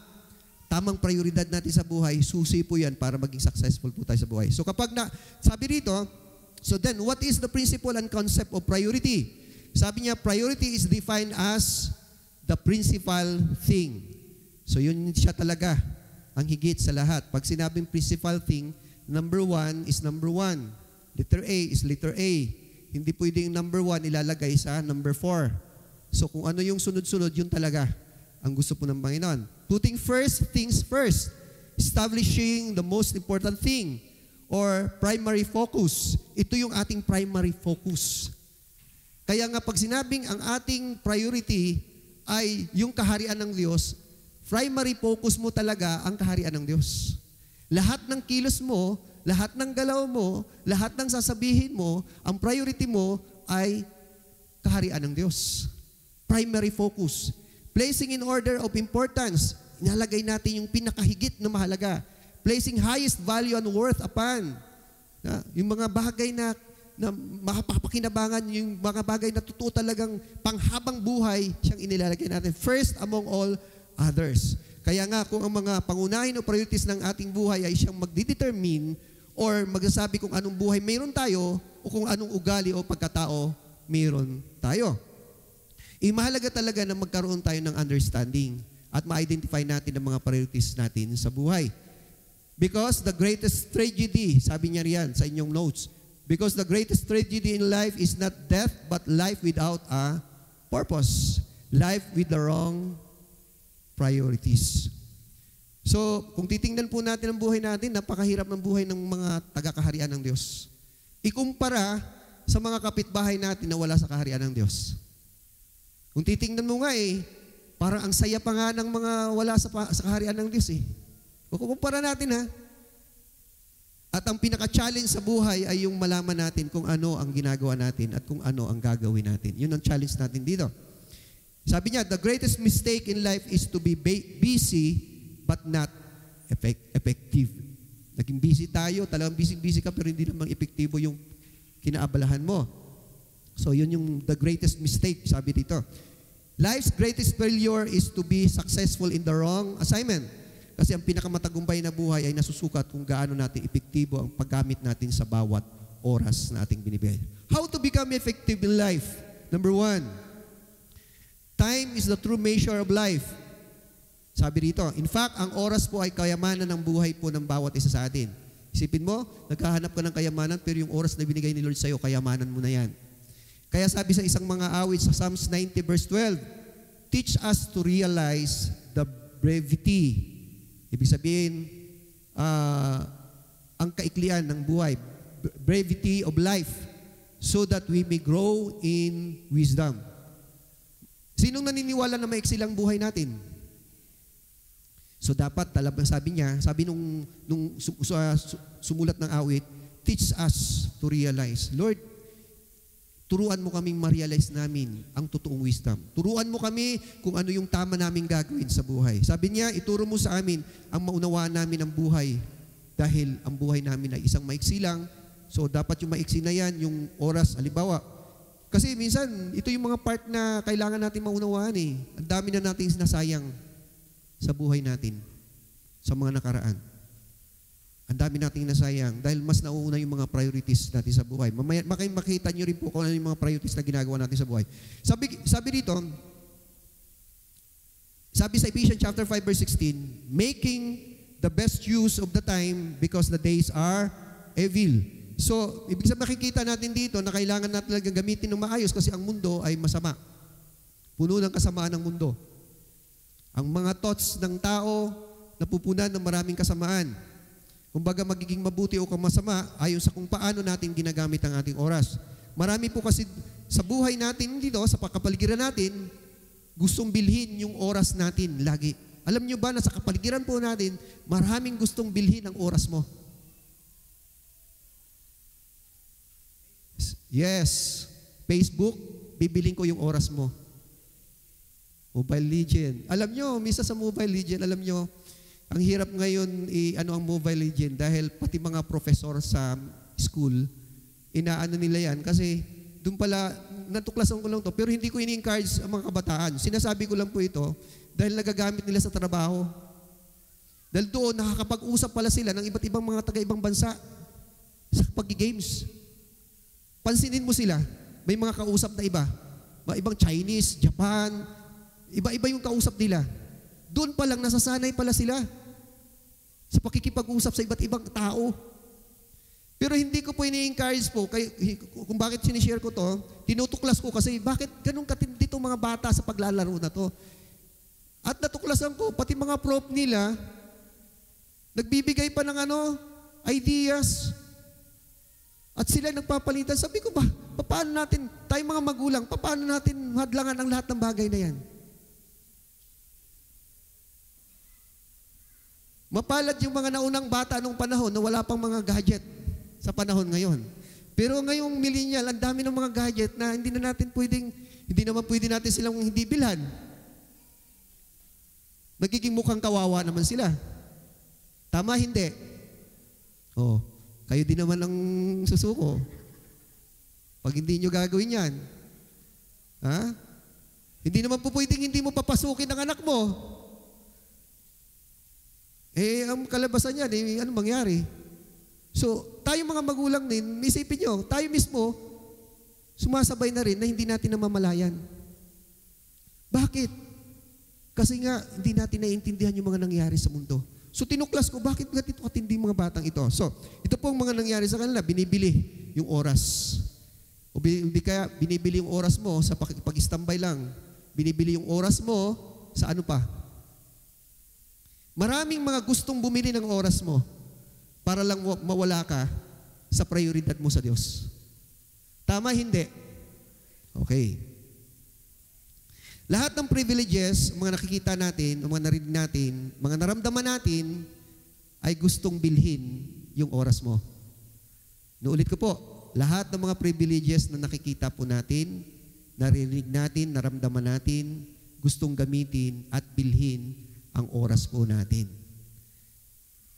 tamang prioridad natin sa buhay, susi po yan para maging successful po tayo sa buhay. So, kapag na, sabi rito, so then, what is the principle and concept of priority? Sabi niya, priority is defined as the principal thing. So yun siya talaga ang higit sa lahat. Pag sinabing principal thing, number one is number one. Letter A is letter A. Hindi pwedeng number one ilalagay sa number four. So kung ano yung sunod-sunod, yun talaga ang gusto po ng Panginoon. Putting first things first. Establishing the most important thing or primary focus. Ito yung ating primary focus. Kaya nga pag sinabing ang ating priority ay yung kaharian ng Diyos, primary focus mo talaga ang kaharian ng Diyos. Lahat ng kilos mo, lahat ng galaw mo, lahat ng sasabihin mo, ang priority mo ay kaharian ng Diyos. Primary focus. Placing in order of importance, inalagay natin yung pinakahigit na mahalaga. Placing highest value and worth upon. Na, yung mga bagay na na makapapakinabangan yung mga bagay na totoo talagang panghabang buhay siyang inilalagay natin. First among all others. Kaya nga kung ang mga pangunahin o priorities ng ating buhay ay siyang magdidetermine or magsasabi kung anong buhay mayroon tayo o kung anong ugali o pagkatao mayroon tayo. Eh, mahalaga talaga na magkaroon tayo ng understanding at ma-identify natin ang mga priorities natin sa buhay. Because the greatest tragedy, sabi niya riyan sa inyong notes, because the greatest tragedy in life is not death, but life without a purpose. Life with the wrong priorities. So, kung titingnan po natin ang buhay natin, napakahirap ng buhay ng mga taga-kaharian ng Diyos. Ikumpara sa mga kapitbahay natin na wala sa kaharian ng Diyos. Kung titingnan mo nga eh, parang ang saya pa nga ng mga wala sa, sa kaharian ng Diyos eh. Kung kumpara natin ha, at ang pinaka-challenge sa buhay ay yung malaman natin kung ano ang ginagawa natin at kung ano ang gagawin natin. Yun ang challenge natin dito. Sabi niya, the greatest mistake in life is to be busy but not effect- effective. Naging busy tayo, talagang busy-busy ka pero hindi naman epektibo yung kinaabalahan mo. So yun yung the greatest mistake, sabi dito. Life's greatest failure is to be successful in the wrong assignment. Kasi ang pinakamatagumpay na buhay ay nasusukat kung gaano natin epektibo ang paggamit natin sa bawat oras na ating binibigay. How to become effective in life? Number one, time is the true measure of life. Sabi dito, in fact, ang oras po ay kayamanan ng buhay po ng bawat isa sa atin. Isipin mo, naghahanap ka ng kayamanan pero yung oras na binigay ni Lord sa'yo, kayamanan mo na yan. Kaya sabi sa isang mga awit sa Psalms 90 verse 12, teach us to realize the brevity. Ibig sabihin, ah, ang kaiklian ng buhay, brevity of life, so that we may grow in wisdom. Sinong naniniwala na maiksi lang buhay natin? So dapat talagang sabi niya, sabi nung, nung ah, su- sumulat ng awit, teach us to realize. Lord, turuan mo kaming ma-realize namin ang totoong wisdom. Turuan mo kami kung ano yung tama naming gagawin sa buhay. Sabi niya, ituro mo sa amin ang maunawaan namin ang buhay dahil ang buhay namin ay isang maiksi lang. So dapat yung maiksi na yan, yung oras, halimbawa. Kasi minsan, ito yung mga part na kailangan natin maunawaan eh. Ang dami na nating sinasayang sa buhay natin, sa mga nakaraan. Ang dami nating nasayang dahil mas nauuna yung mga priorities natin sa buhay. Mamaya, maki- makita nyo rin po kung ano yung mga priorities na ginagawa natin sa buhay. Sabi, sabi dito, sabi sa Ephesians chapter 5 verse 16, making the best use of the time because the days are evil. So, ibig sabihin makikita natin dito na kailangan natin talaga gamitin ng maayos kasi ang mundo ay masama. Puno ng kasamaan ng mundo. Ang mga thoughts ng tao napupunan ng maraming kasamaan. Kumbaga magiging mabuti o masama ayon sa kung paano natin ginagamit ang ating oras. Marami po kasi sa buhay natin dito, sa kapaligiran natin, gustong bilhin yung oras natin lagi. Alam nyo ba na sa kapaligiran po natin, maraming gustong bilhin ang oras mo. Yes, Facebook, bibiling ko yung oras mo. Mobile Legend. Alam nyo, misa sa Mobile Legend, alam nyo, ang hirap ngayon i ano ang Mobile Legend dahil pati mga professor sa school inaano nila yan kasi doon pala natuklasan ko lang to pero hindi ko ini-encourage ang mga kabataan. Sinasabi ko lang po ito dahil nagagamit nila sa trabaho. Dahil doon nakakapag-usap pala sila ng iba't ibang mga taga-ibang bansa sa pag-games. Pansinin mo sila, may mga kausap na iba. Mga ibang Chinese, Japan, iba-iba yung kausap nila. Doon pa lang nasasanay pala sila sa pakikipag-usap sa iba't ibang tao. Pero hindi ko po ini-encourage po, kay, kung bakit sinishare ko to, tinutuklas ko kasi bakit ganun katindi itong mga bata sa paglalaro na to. At natuklasan ko, pati mga prop nila, nagbibigay pa ng ano, ideas. At sila nagpapalitan. Sabi ko ba, paano natin, tayo mga magulang, paano natin hadlangan ang lahat ng bagay na yan? Mapalad yung mga naunang bata nung panahon na wala pang mga gadget sa panahon ngayon. Pero ngayong millennial, ang dami ng mga gadget na hindi na natin pwedeng, hindi naman pwede natin silang hindi bilhan. Nagiging mukhang kawawa naman sila. Tama, hindi. Oh, kayo din naman ang susuko. Pag hindi nyo gagawin yan, ha? Hindi naman po pwedeng hindi mo papasukin ang anak mo. Eh, ang kalabasan niyan, eh, ano mangyari? So, tayo mga magulang din, isipin nyo, tayo mismo, sumasabay na rin na hindi natin namamalayan. Bakit? Kasi nga, hindi natin naiintindihan yung mga nangyari sa mundo. So, tinuklas ko, bakit nga ito katindi mga batang ito? So, ito po ang mga nangyari sa kanila, binibili yung oras. O hindi kaya binibili yung oras mo sa pag- pag-standby lang. Binibili yung oras mo sa ano pa? Maraming mga gustong bumili ng oras mo para lang wa- mawala ka sa prioridad mo sa Diyos. Tama, hindi? Okay. Lahat ng privileges, mga nakikita natin, mga narinig natin, mga naramdaman natin, ay gustong bilhin yung oras mo. Nuulit ko po, lahat ng mga privileges na nakikita po natin, narinig natin, naramdaman natin, gustong gamitin at bilhin ang oras po natin.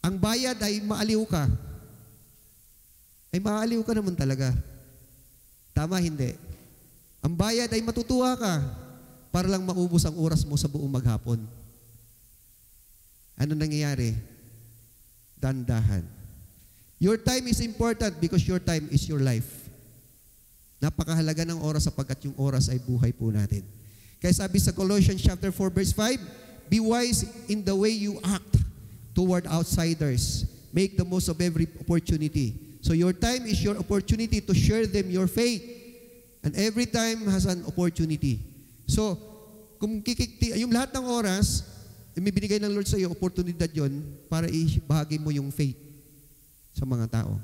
Ang bayad ay maaliw ka. Ay maaliw ka naman talaga. Tama, hindi. Ang bayad ay matutuwa ka para lang maubos ang oras mo sa buong maghapon. Ano nangyayari? Dandahan. Your time is important because your time is your life. Napakahalaga ng oras sapagkat yung oras ay buhay po natin. Kaya sabi sa Colossians chapter 4 verse 5, Be wise in the way you act toward outsiders. Make the most of every opportunity. So your time is your opportunity to share them your faith. And every time has an opportunity. So, kung kikikti, yung lahat ng oras, ibibigay ng Lord sa iyo, oportunidad yon para ibahagi mo yung faith sa mga tao.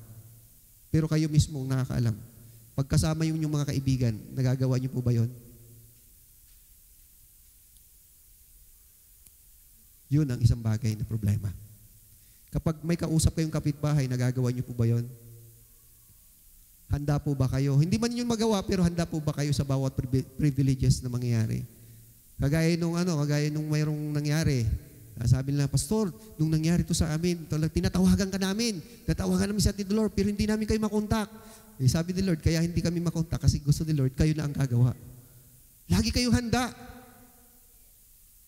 Pero kayo mismo ang nakakaalam. Pagkasama yung, yung mga kaibigan, nagagawa niyo po ba yon? Yun ang isang bagay na problema. Kapag may kausap kayong kapitbahay, nagagawa niyo po ba yon? Handa po ba kayo? Hindi man yun magawa, pero handa po ba kayo sa bawat privi- privileges na mangyayari? Kagaya nung ano, kagaya nung mayroong nangyari. Ah, Sabi nila, Pastor, nung nangyari to sa amin, talag, tinatawagan ka namin. Tatawagan namin sa atin ni Lord, pero hindi namin kayo makontak. Eh, sabi ni Lord, kaya hindi kami makontak kasi gusto ni Lord, kayo na ang gagawa. Lagi kayong handa.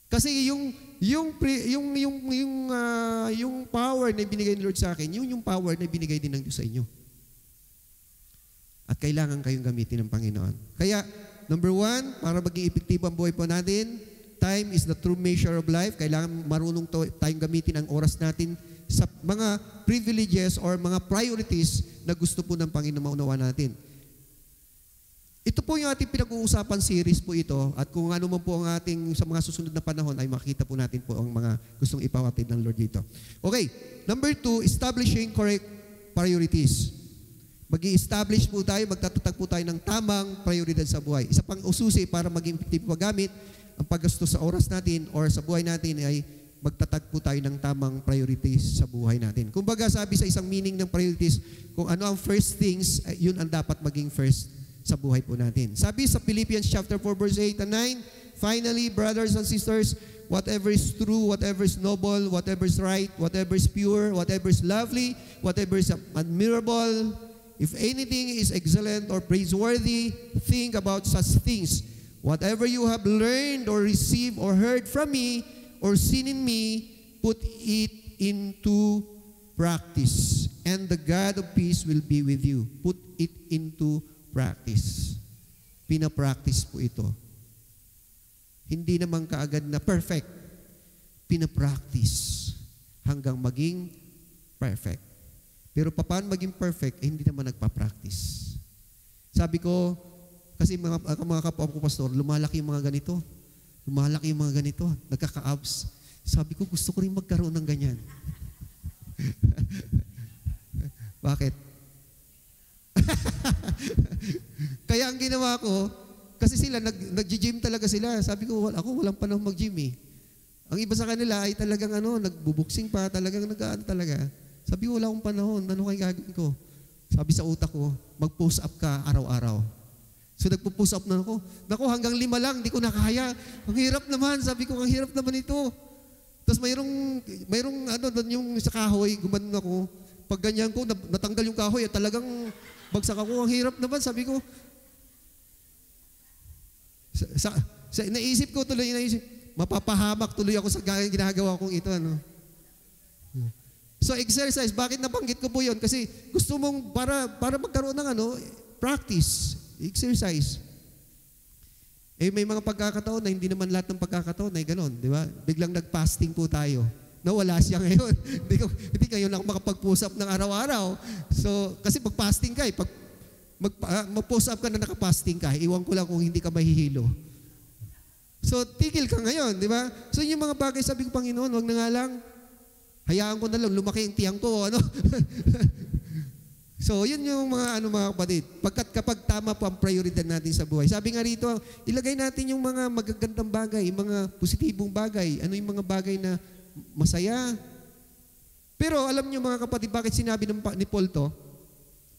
Kasi yung yung yung yung yung ah, yung power na binigay ni Lord sa akin, yun yung power na binigay din ng Diyos sa inyo. At kailangan kayong gamitin ng Panginoon. Kaya, number one, para maging epektibo ang buhay po natin, time is the true measure of life. Kailangan marunong to, tayong gamitin ang oras natin sa mga privileges or mga priorities na gusto po ng Panginoon maunawa natin. Ito po yung ating pinag-uusapan series po ito at kung ano man po ang ating sa mga susunod na panahon ay makita po natin po ang mga gustong ipawatid ng Lord dito. Okay, number two, establishing correct priorities mag establish po tayo, magtatatag po tayo ng tamang prioridad sa buhay. Isa pang ususi para maging effective paggamit, ang paggastos sa oras natin or sa buhay natin ay magtatag po tayo ng tamang priorities sa buhay natin. Kumbaga sabi sa isang meaning ng priorities, kung ano ang first things, ay yun ang dapat maging first sa buhay po natin. Sabi sa Philippians chapter 4 verse 8 and 9, Finally, brothers and sisters, whatever is true, whatever is noble, whatever is right, whatever is pure, whatever is lovely, whatever is admirable, If anything is excellent or praiseworthy, think about such things. Whatever you have learned or received or heard from me or seen in me, put it into practice. And the God of peace will be with you. Put it into practice. Pinapractice po ito. Hindi naman kaagad na perfect. pinapractice hanggang maging perfect. Pero paano maging perfect, eh, hindi naman nagpa-practice. Sabi ko, kasi mga, mga kapwa ko pastor, lumalaki yung mga ganito. Lumalaki yung mga ganito. Nagkaka-abs. Sabi ko, gusto ko rin magkaroon ng ganyan. [laughs] Bakit? [laughs] Kaya ang ginawa ko, kasi sila, nag, nag-gym talaga sila. Sabi ko, "Wal- ako walang panahon mag-gym eh. Ang iba sa kanila ay talagang ano, nagbubuksing pa, talagang nag talaga. Sabi ko, wala akong panahon. Ano kaya gagawin ko? Sabi sa utak ko, mag-post up ka araw-araw. So nagpo-post up na ako. Naku, hanggang lima lang, di ko nakaya. Ang hirap naman. Sabi ko, ang hirap naman ito. Tapos mayroong, mayroong ano, doon yung sa kahoy, gumanon ako. Pag ganyan ko, nat- natanggal yung kahoy, at talagang bagsak ako. Ang hirap naman, sabi ko. Sa, sa, sa naisip ko tuloy, naisip, mapapahamak tuloy ako sa ginagawa kong ito. Ano? So exercise, bakit nabanggit ko po yun? Kasi gusto mong, para, para magkaroon ng ano, practice, exercise. Eh may mga pagkakataon na hindi naman lahat ng pagkakataon ay ganon, di ba? Biglang nag-fasting po tayo. Nawala siya [laughs] ngayon. hindi, ko, hindi ngayon ako makapag-post up ng araw-araw. So, kasi pag-fasting ka eh, pag mag, ah, mag-post up ka na naka-fasting ka, iwan ko lang kung hindi ka mahihilo. So, tigil ka ngayon, di ba? So, yung mga bagay, sabi ko, Panginoon, wag na nga lang. Hayaan ko na lang, lumaki yung tiyang ko, ano? [laughs] so, yun yung mga, ano mga kapatid. Pagkat kapag tama po ang prioridad natin sa buhay. Sabi nga rito, ilagay natin yung mga magagandang bagay, yung mga positibong bagay. Ano yung mga bagay na masaya. Pero alam niyo mga kapatid, bakit sinabi ng, ni Paul to?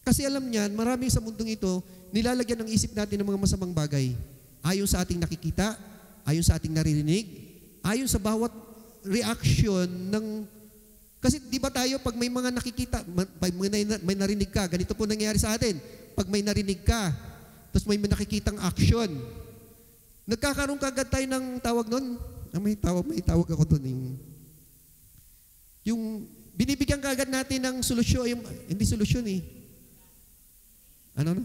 Kasi alam niyan, marami sa mundong ito, nilalagyan ng isip natin ng mga masamang bagay. Ayon sa ating nakikita, ayon sa ating naririnig, ayon sa bawat reaction ng... Kasi di ba tayo, pag may mga nakikita, may, na- may narinig ka, ganito po nangyayari sa atin. Pag may narinig ka, tapos may nakikitang action, nagkakaroon kagad tayo ng tawag nun. Ah, may tawag, may tawag ako doon. Yung, yung binibigyan kagad natin ng solusyon, yung, hindi solusyon eh. Ano no?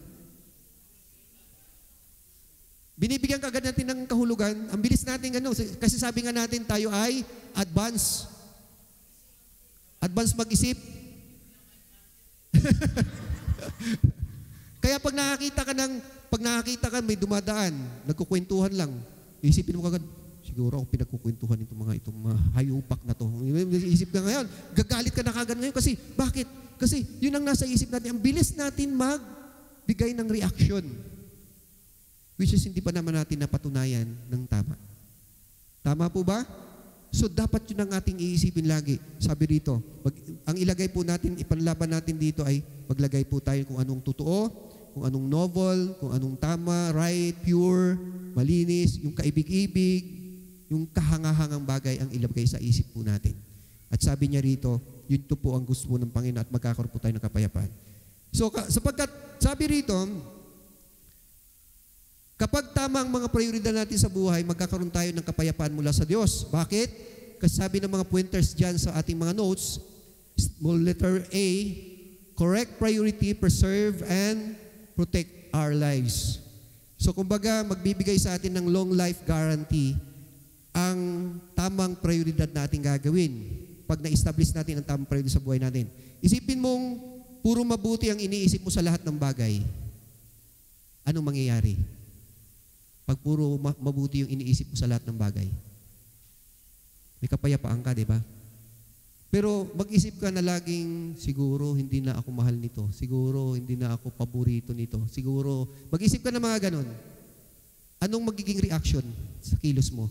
Binibigyan kagad natin ng kahulugan. Ang bilis natin ano, kasi sabi nga natin tayo ay advance. Advance mag-isip. Kaya pag nakakita ka ng, pag nakakita ka may dumadaan, nagkukwentuhan lang, isipin mo kagad, siguro ako pinagkukwentuhan itong mga itong mga hayupak na to. Isip ka ngayon, gagalit ka na kagad ngayon kasi, bakit? Kasi yun ang nasa isip natin. Ang bilis natin magbigay ng reaction. Which is hindi pa naman natin napatunayan ng tama. Tama po ba? So dapat yun ang ating iisipin lagi. Sabi dito, mag, ang ilagay po natin, ipanlaban natin dito ay maglagay po tayo kung anong totoo, kung anong novel, kung anong tama, right, pure, malinis, yung kaibig-ibig, yung kahangahangang bagay ang ilagay sa isip po natin. At sabi niya rito, yun po ang gusto po ng Panginoon at magkakaroon po tayo ng kapayapaan. So ka- sapagkat sabi rito, Kapag tama ang mga prioridad natin sa buhay, magkakaroon tayo ng kapayapaan mula sa Diyos. Bakit? Kasi sabi ng mga pointers dyan sa ating mga notes, small letter A, correct priority, preserve and protect our lives. So kumbaga, magbibigay sa atin ng long life guarantee ang tamang prioridad natin gagawin pag na-establish natin ang tamang prioridad sa buhay natin. Isipin mong puro mabuti ang iniisip mo sa lahat ng bagay. Anong mangyayari? Pag puro ma- mabuti yung iniisip mo sa lahat ng bagay. May kapayapaan ka, di ba? Pero mag-isip ka na laging, siguro hindi na ako mahal nito. Siguro hindi na ako paborito nito. Siguro, mag-isip ka na mga ganon. Anong magiging reaction sa kilos mo?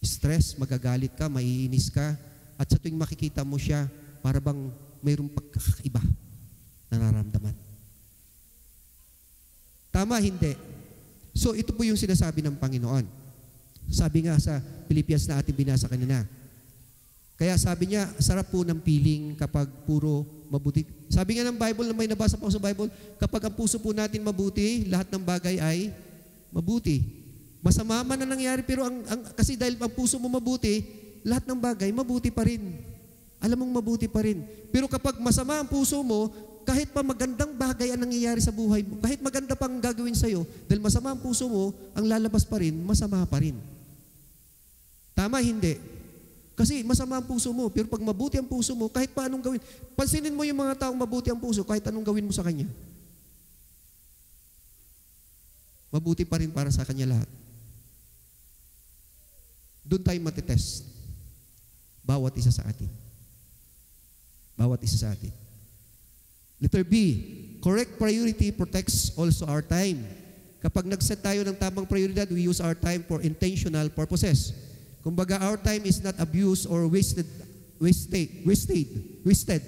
Stress, magagalit ka, maiinis ka, at sa tuwing makikita mo siya, para bang mayroong pagkakaiba na nararamdaman. Tama, hindi. So ito po yung sinasabi ng Panginoon. Sabi nga sa Pilipias na ating binasa kanina. Kaya sabi niya, sarap po ng feeling kapag puro mabuti. Sabi nga ng Bible na may nabasa ako sa Bible, kapag ang puso po natin mabuti, lahat ng bagay ay mabuti. Masama man na nangyari, pero ang, ang, kasi dahil ang puso mo mabuti, lahat ng bagay mabuti pa rin. Alam mong mabuti pa rin. Pero kapag masama ang puso mo, kahit pa magandang bagay ang nangyayari sa buhay mo, kahit maganda pang gagawin sa'yo, dahil masama ang puso mo, ang lalabas pa rin, masama pa rin. Tama, hindi. Kasi masama ang puso mo. Pero pag mabuti ang puso mo, kahit pa anong gawin, pansinin mo yung mga taong mabuti ang puso, kahit anong gawin mo sa kanya. Mabuti pa rin para sa kanya lahat. Doon tayo matitest. Bawat isa sa atin. Bawat isa sa atin. Letter B, correct priority protects also our time. Kapag nag-set tayo ng tamang prioridad, we use our time for intentional purposes. Kumbaga, our time is not abused or wasted, wasted, wasted, wasted.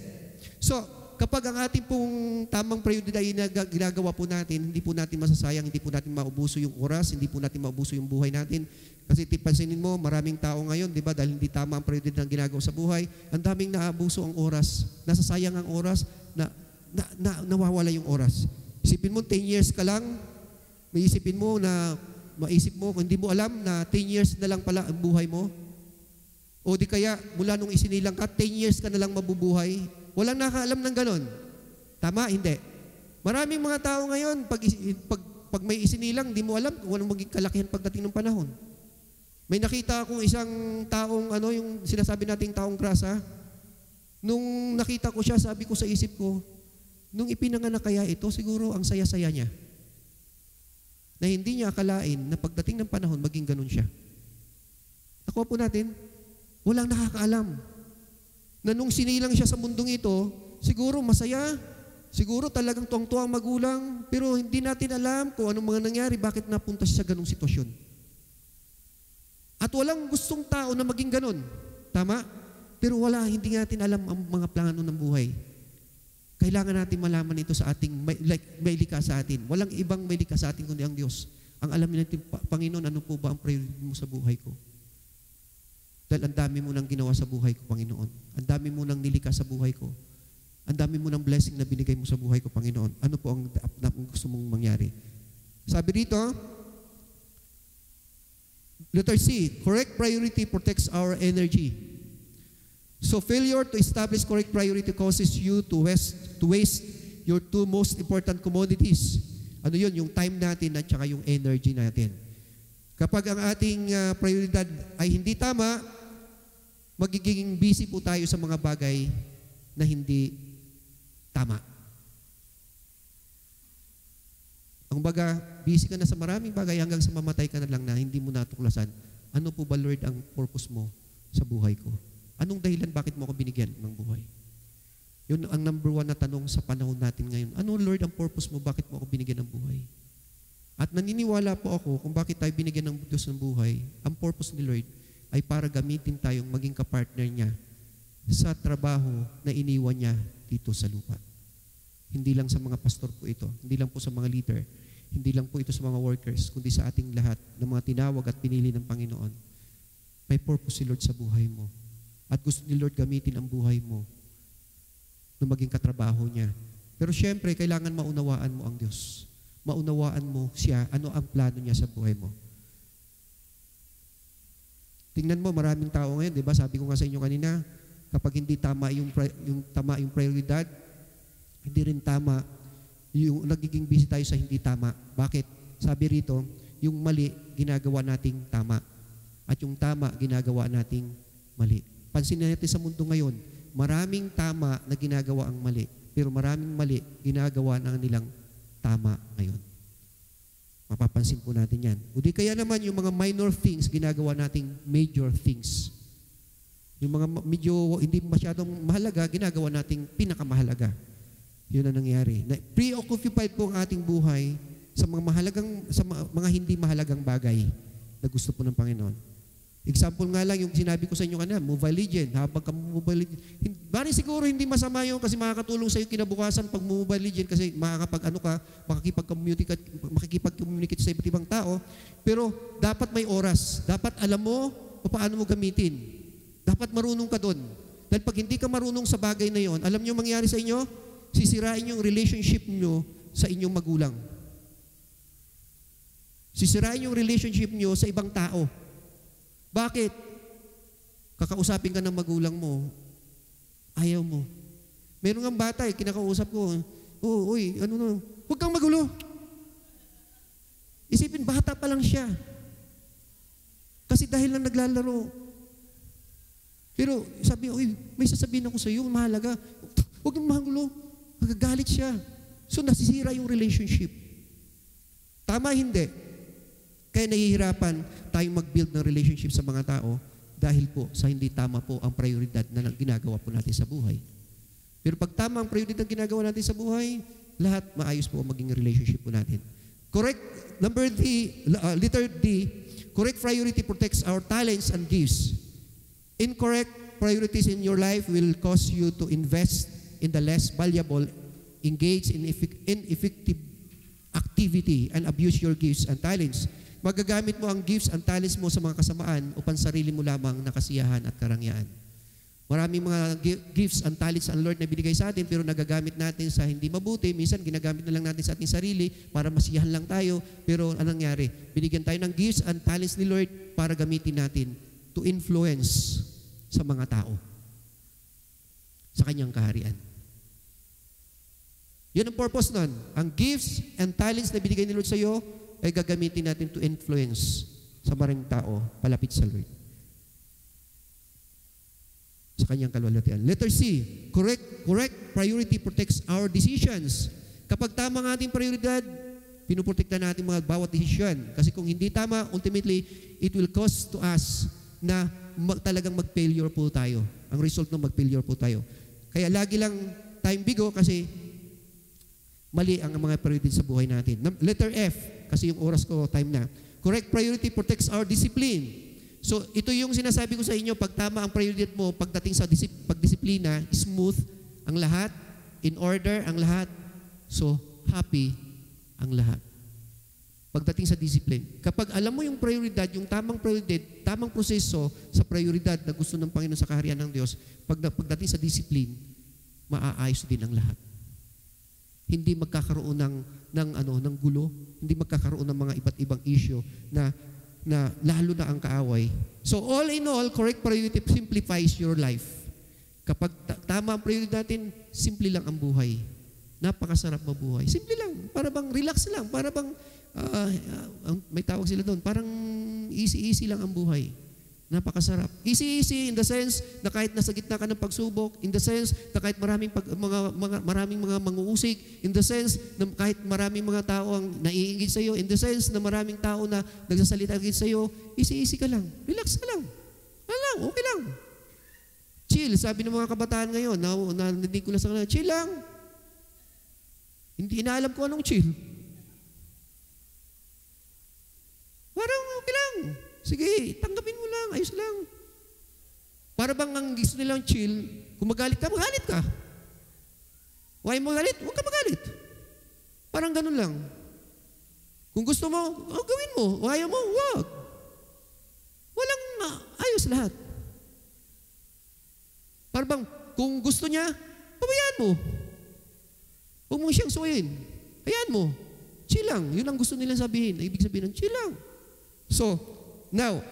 So, kapag ang ating pong tamang prioridad ay nag- ginagawa po natin, hindi po natin masasayang, hindi po natin maubuso yung oras, hindi po natin maubuso yung buhay natin. Kasi tipansinin mo, maraming tao ngayon, di ba, dahil hindi tama ang prioridad ng ginagawa sa buhay, ang daming naabuso ang oras, nasasayang ang oras, na, na, na nawawala yung oras. Isipin mo, 10 years ka lang, may isipin mo na, maisip mo, kung hindi mo alam na 10 years na lang pala ang buhay mo, o di kaya, mula nung isinilang ka, 10 years ka na lang mabubuhay, walang nakaalam ng ganon. Tama? Hindi. Maraming mga tao ngayon, pag, pag, pag may isinilang, di mo alam kung anong maging kalakihan pagdating ng panahon. May nakita akong isang taong, ano yung sinasabi nating taong grasa, nung nakita ko siya, sabi ko sa isip ko, nung ipinanganak kaya ito, siguro ang saya-saya niya. Na hindi niya akalain na pagdating ng panahon, maging ganun siya. Nakuha po natin, walang nakakaalam. Na nung sinilang siya sa mundong ito, siguro masaya, siguro talagang tuwang-tuwa ang magulang, pero hindi natin alam kung anong mga nangyari, bakit napunta siya sa ganung sitwasyon. At walang gustong tao na maging ganun. Tama? Pero wala, hindi natin alam ang mga plano ng buhay. Kailangan natin malaman ito sa ating, may, like, may likha sa atin. Walang ibang may likha sa atin kundi ang Diyos. Ang alam natin, Pa- Panginoon, ano po ba ang priority mo sa buhay ko? Dahil ang dami mo nang ginawa sa buhay ko, Panginoon. Ang dami mo nang nilikha sa buhay ko. Ang dami mo ng blessing na binigay mo sa buhay ko, Panginoon. Ano po ang, ang gusto mong mangyari? Sabi dito, letter C, correct priority protects our energy. So failure to establish correct priority causes you to waste, to waste your two most important commodities. Ano yun? Yung time natin at saka yung energy natin. Kapag ang ating ah, prioridad ay hindi tama, magiging busy po tayo sa mga bagay na hindi tama. Ang baga, busy ka na sa maraming bagay hanggang sa mamatay ka na lang na hindi mo natuklasan. Ano po ba, Lord, ang purpose mo sa buhay ko? Anong dahilan bakit mo ako binigyan ng buhay? Yun ang number one na tanong sa panahon natin ngayon. Ano, Lord, ang purpose mo? Bakit mo ako binigyan ng buhay? At naniniwala po ako kung bakit tayo binigyan ng Diyos ng buhay, ang purpose ni Lord ay para gamitin tayong maging kapartner niya sa trabaho na iniwan niya dito sa lupa. Hindi lang sa mga pastor po ito, hindi lang po sa mga leader, hindi lang po ito sa mga workers, kundi sa ating lahat ng mga tinawag at pinili ng Panginoon. May purpose si Lord sa buhay mo. At gusto ni Lord gamitin ang buhay mo na maging katrabaho niya. Pero syempre, kailangan maunawaan mo ang Diyos. Maunawaan mo siya, ano ang plano niya sa buhay mo. Tingnan mo, maraming tao ngayon, di ba? Sabi ko nga sa inyo kanina, kapag hindi tama yung, yung, tama yung prioridad, hindi rin tama yung nagiging busy tayo sa hindi tama. Bakit? Sabi rito, yung mali, ginagawa nating tama. At yung tama, ginagawa nating mali. Pansin natin sa mundo ngayon, maraming tama na ginagawa ang mali, pero maraming mali ginagawa ng nilang tama ngayon. Mapapansin po natin yan. O di kaya naman yung mga minor things, ginagawa nating major things. Yung mga medyo hindi masyadong mahalaga, ginagawa nating pinakamahalaga. Yun ang nangyari. Na preoccupied po ang ating buhay sa mga mahalagang sa mga hindi mahalagang bagay na gusto po ng Panginoon. Example nga lang yung sinabi ko sa inyo kanina, Mobile Legend. Habang ka Mobile Legend. Bari siguro hindi masama yun kasi makakatulong sa iyo kinabukasan pag Mobile Legend kasi makakapag ano ka, makikipag-communicate, makikipag-communicate sa iba't ibang tao. Pero dapat may oras. Dapat alam mo paano mo gamitin. Dapat marunong ka doon. Dahil pag hindi ka marunong sa bagay na yon, alam niyo mangyari sa inyo? Sisirain yung relationship niyo sa inyong magulang. Sisirain yung relationship niyo sa ibang tao. Bakit? Kakausapin ka ng magulang mo, ayaw mo. Meron nga bata eh, kinakausap ko, oh, uy, ano no, huwag kang magulo. Isipin, bata pa lang siya. Kasi dahil lang naglalaro, Pero sabi, uy, may sasabihin ako sa iyo, mahalaga. Huwag mong magulo. Magagalit siya. So nasisira yung relationship. Tama, hindi. Kaya nahihirapan tayong mag-build ng relationship sa mga tao dahil po sa hindi tama po ang prioridad na ginagawa po natin sa buhay. Pero pag tama ang prioridad na ginagawa natin sa buhay, lahat maayos po ang maging relationship po natin. Correct, number D, uh, letter D, correct priority protects our talents and gifts. Incorrect priorities in your life will cause you to invest in the less valuable, engage in ineffective activity and abuse your gifts and talents. Magagamit mo ang gifts and talents mo sa mga kasamaan upang sarili mo lamang na kasiyahan at karangyaan. Maraming mga gi- gifts and talents ang Lord na binigay sa atin pero nagagamit natin sa hindi mabuti. Minsan ginagamit na lang natin sa ating sarili para masiyahan lang tayo. Pero anong nangyari? Binigyan tayo ng gifts and talents ni Lord para gamitin natin to influence sa mga tao. Sa kanyang kaharian. Yun ang purpose nun. Ang gifts and talents na binigay ni Lord sa iyo ay gagamitin natin to influence sa maraming tao palapit sa Lord. Sa kanyang kalwalatian. Letter C, correct, correct priority protects our decisions. Kapag tama ang ating prioridad, pinuprotekta natin mga bawat desisyon. Kasi kung hindi tama, ultimately, it will cause to us na mag, talagang mag-failure po tayo. Ang result ng mag-failure po tayo. Kaya lagi lang tayong bigo kasi mali ang mga priority sa buhay natin. Letter F, kasi yung oras ko, time na. Correct priority protects our discipline. So, ito yung sinasabi ko sa inyo, pag tama ang prioridad mo, pagdating sa disip- pagdisiplina, smooth ang lahat, in order ang lahat, so happy ang lahat. Pagdating sa discipline. Kapag alam mo yung prioridad, yung tamang prioridad, tamang proseso sa prioridad na gusto ng Panginoon sa kaharian ng Diyos, pag, pagdating sa discipline, maaayos din ang lahat hindi magkakaroon ng ng ano ng gulo, hindi magkakaroon ng mga iba't ibang issue na na lalo na ang kaaway. So all in all, correct priority simplifies your life. Kapag ta- tama ang priority natin, simple lang ang buhay. Napakasarap mabuhay. Simple lang. Para bang relax lang. Para bang, ah, ang- may tawag sila doon, parang easy-easy lang ang buhay. Napakasarap. Easy-easy in the sense na kahit nasa gitna ka ng pagsubok, in the sense na kahit maraming pag, mga, mga maraming mga manguusig, in the sense na kahit maraming mga tao ang naiingit sa iyo, in the sense na maraming tao na nagsasalita agad sa iyo, easy-easy ka lang. Relax ka lang. Ano lang, okay lang. Chill, sabi ng mga kabataan ngayon, na, narinig ko lang sa kanila, chill lang. Hindi inaalam ko anong chill. Parang okay lang. Sige, tanggapin mo lang, ayos lang. Para bang ang gusto nilang chill, kung magalit ka, magalit ka. Huwag mo magalit, huwag ka magalit. Parang ganun lang. Kung gusto mo, oh, gawin mo. O ayaw mo, huwag. Walang ah, ayos lahat. Para bang, kung gusto niya, pabayaan mo. Huwag mo siyang suwayin. Hayaan mo. Chill lang. Yun ang gusto nilang sabihin. Ibig sabihin ng chill lang. So, now,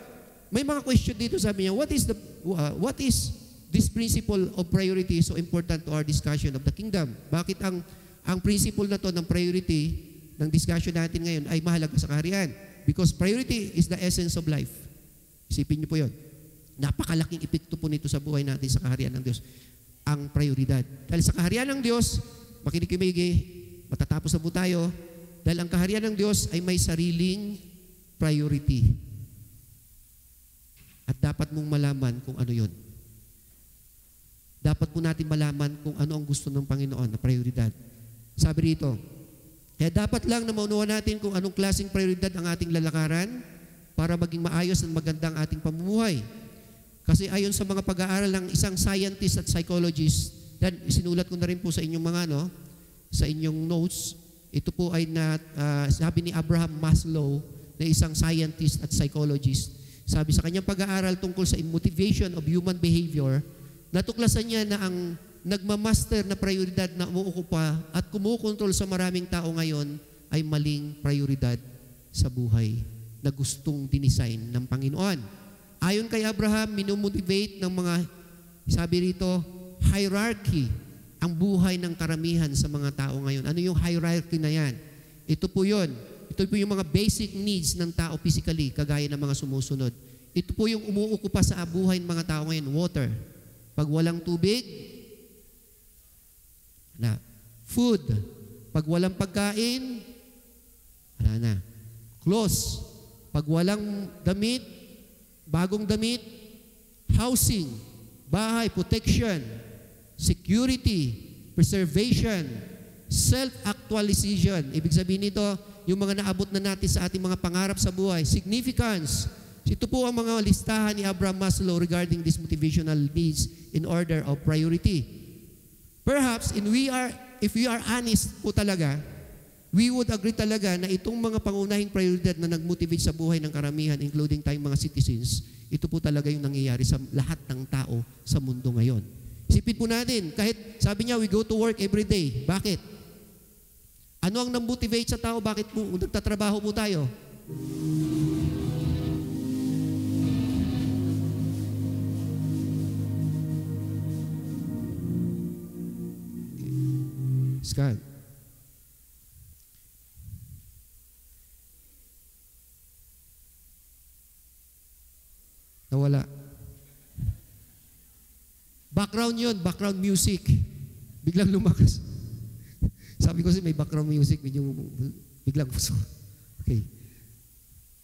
may mga question dito sabi niya, what is the uh, what is this principle of priority so important to our discussion of the kingdom? Bakit ang ang principle na to ng priority ng discussion natin ngayon ay mahalaga sa kaharian? Because priority is the essence of life. Isipin niyo po 'yon. Napakalaking epekto po nito sa buhay natin sa kaharian ng Diyos. Ang prioridad. Dahil sa kaharian ng Diyos, makinig matatapos na po tayo, dahil ang kaharian ng Diyos ay may sariling priority. At dapat mong malaman kung ano yun. Dapat po natin malaman kung ano ang gusto ng Panginoon na prioridad. Sabi rito, kaya dapat lang na maunawa natin kung anong klaseng prioridad ang ating lalakaran para maging maayos at magandang ating pamumuhay. Kasi ayon sa mga pag-aaral ng isang scientist at psychologist, dan isinulat ko na rin po sa inyong mga ano, sa inyong notes, ito po ay na, ah, sabi ni Abraham Maslow, na isang scientist at psychologist, sabi sa kanyang pag-aaral tungkol sa motivation of human behavior, natuklasan niya na ang nagmamaster na prioridad na umuukupa at kumukontrol sa maraming tao ngayon ay maling prioridad sa buhay na gustong dinesign ng Panginoon. Ayon kay Abraham, minumotivate ng mga, sabi rito, hierarchy ang buhay ng karamihan sa mga tao ngayon. Ano yung hierarchy na yan? Ito po yun. Ito po yung mga basic needs ng tao physically, kagaya ng mga sumusunod. Ito po yung umuukupa sa buhay ng mga tao ngayon, water. Pag walang tubig, na. Food. Pag walang pagkain, wala na. Clothes. Pag walang damit, bagong damit, housing, bahay, protection, security, preservation, self-actualization. Ibig sabihin nito, yung mga naabot na natin sa ating mga pangarap sa buhay. Significance. Ito po ang mga listahan ni Abraham Maslow regarding these motivational needs in order of priority. Perhaps, in we are, if we are honest po talaga, we would agree talaga na itong mga pangunahing prioridad na nag-motivate sa buhay ng karamihan, including tayong mga citizens, ito po talaga yung nangyayari sa lahat ng tao sa mundo ngayon. Isipin po natin, kahit sabi niya, we go to work every day. Bakit? Ano ang nang-motivate sa tao? Bakit po nagtatrabaho po tayo? Scott. Nawala. Background yun, background music. Biglang lumakas. Sabi ko kasi may background music, medyo biglang Okay.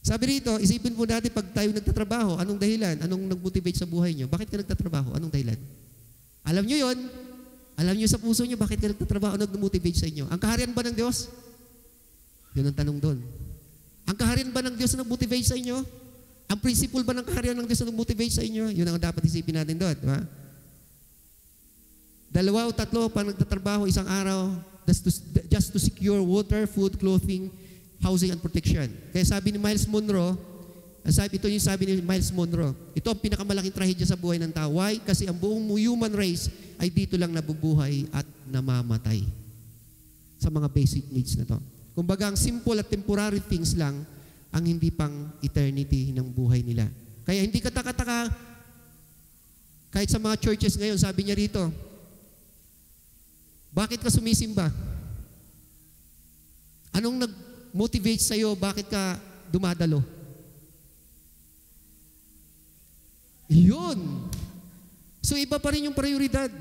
Sabi rito, isipin po natin pag tayo nagtatrabaho, anong dahilan? Anong nag-motivate sa buhay nyo? Bakit ka nagtatrabaho? Anong dahilan? Alam nyo yon? Alam nyo sa puso nyo, bakit ka nagtatrabaho? Anong nag-motivate sa inyo? Ang kaharian ba ng Diyos? Yun ang tanong doon. Ang kaharian ba ng Diyos na nag-motivate sa inyo? Ang principle ba ng kaharian ng Diyos na nag-motivate sa inyo? Yun ang dapat isipin natin doon. Di ba? Dalawa o tatlo pa nagtatrabaho isang araw just to, just to secure water, food, clothing, housing, and protection. Kaya sabi ni Miles Monroe, sabi, ito yung sabi ni Miles Monroe, ito ang pinakamalaking trahedya sa buhay ng tao. Why? Kasi ang buong human race ay dito lang nabubuhay at namamatay sa mga basic needs na to. Kumbaga, ang simple at temporary things lang ang hindi pang eternity ng buhay nila. Kaya hindi kataka-taka, kahit sa mga churches ngayon, sabi niya rito, bakit ka sumisimba? Anong nag-motivate sa'yo? Bakit ka dumadalo? Yun. So iba pa rin yung prioridad.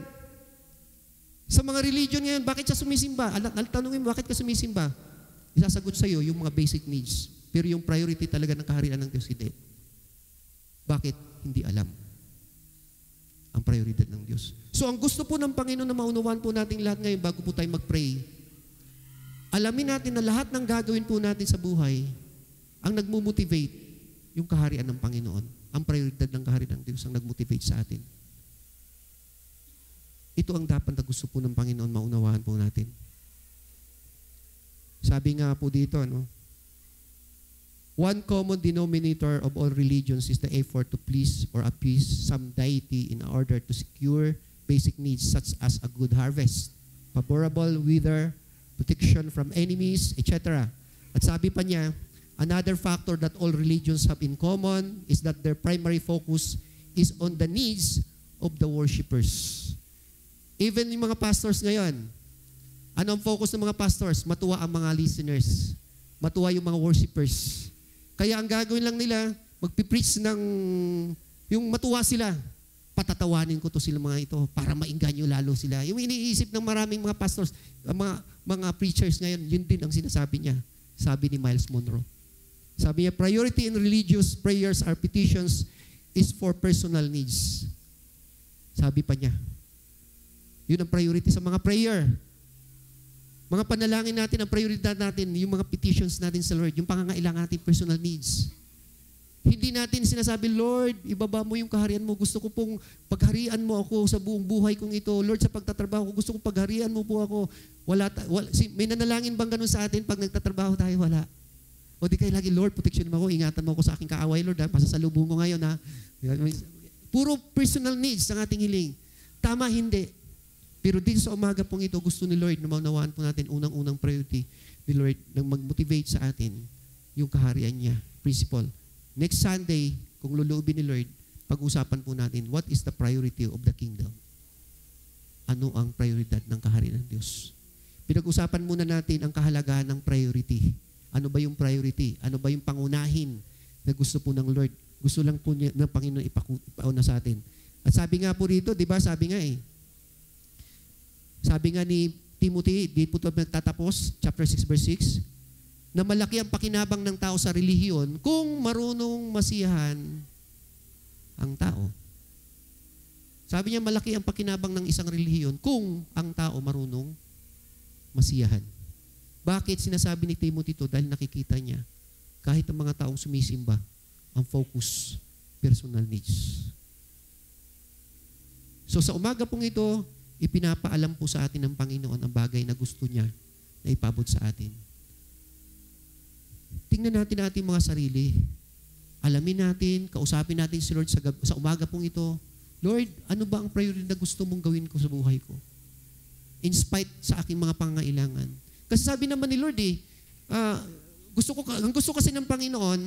Sa mga religion ngayon, bakit siya sumisimba? Al- tanungin mo, bakit ka sumisimba? Isasagot sa'yo yung mga basic needs. Pero yung priority talaga ng kaharian ng Diyos, hindi. Bakit? Hindi alam. Ang prioridad ng Diyos. So ang gusto po ng Panginoon na maunawaan po natin lahat ngayon bago po tayo mag-pray, alamin natin na lahat ng gagawin po natin sa buhay, ang nagmumotivate, yung kaharian ng Panginoon. Ang prioridad ng kaharian ng Diyos ang nagmotivate sa atin. Ito ang dapat na gusto po ng Panginoon maunawaan po natin. Sabi nga po dito, no? One common denominator of all religions is the effort to please or appease some deity in order to secure basic needs such as a good harvest, favorable weather, protection from enemies, etc. At sabi pa niya, another factor that all religions have in common is that their primary focus is on the needs of the worshippers. Even yung mga pastors ngayon, ano ang focus ng mga pastors? Matuwa ang mga listeners. Matuwa yung mga worshippers. Kaya ang gagawin lang nila, magpipreach ng, yung matuwa sila, patatawanin ko to sila mga ito para mainganyo lalo sila. Yung iniisip ng maraming mga pastors, mga, mga preachers ngayon, yun din ang sinasabi niya. Sabi ni Miles Monroe. Sabi niya, priority in religious prayers or petitions is for personal needs. Sabi pa niya. Yun ang priority sa mga prayer. Mga panalangin natin, ang prioridad natin, yung mga petitions natin sa Lord, yung pangangailangan natin, personal needs. Hindi natin sinasabi, Lord, ibaba mo yung kaharian mo. Gusto ko pong pagharian mo ako sa buong buhay kong ito. Lord, sa pagtatrabaho ko, gusto kong pagharian mo po ako. Wala, wala, si, may nanalangin bang ganun sa atin pag nagtatrabaho tayo? Wala. O di kayo lagi, Lord, protection mo ako, ingatan mo ako sa aking kaaway, Lord, ha? Masasalubong ko ngayon, ha? Puro personal needs ang ating hiling. Tama, hindi. Pero din sa umaga pong ito, gusto ni Lord na maunawaan po natin unang-unang priority ni Lord na mag-motivate sa atin yung kaharian niya. Principle. Next Sunday, kung luluubin ni Lord, pag-usapan po natin, what is the priority of the kingdom? Ano ang prioridad ng kaharian ng Diyos? Pinag-usapan muna natin ang kahalagahan ng priority. Ano ba yung priority? Ano ba yung pangunahin na gusto po ng Lord Gusto lang po niya, ng Panginoon ipauna sa atin. At sabi nga po rito, di ba, sabi nga eh, sabi nga ni Timothy, di po ito nagtatapos, chapter 6, verse 6, na malaki ang pakinabang ng tao sa relihiyon kung marunong masiyahan ang tao. Sabi niya, malaki ang pakinabang ng isang relihiyon kung ang tao marunong masiyahan. Bakit sinasabi ni Timothy ito? Dahil nakikita niya, kahit ang mga taong sumisimba, ang focus, personal needs. So sa umaga pong ito, ipinapaalam po sa atin ng Panginoon ang bagay na gusto niya na ipabot sa atin. Tingnan natin ating mga sarili. Alamin natin, kausapin natin si Lord sa, gab- sa umaga pong ito. Lord, ano ba ang priority na gusto mong gawin ko sa buhay ko? In spite sa aking mga pangailangan. Kasi sabi naman ni Lord eh, ah, gusto ko, ang gusto kasi ng Panginoon,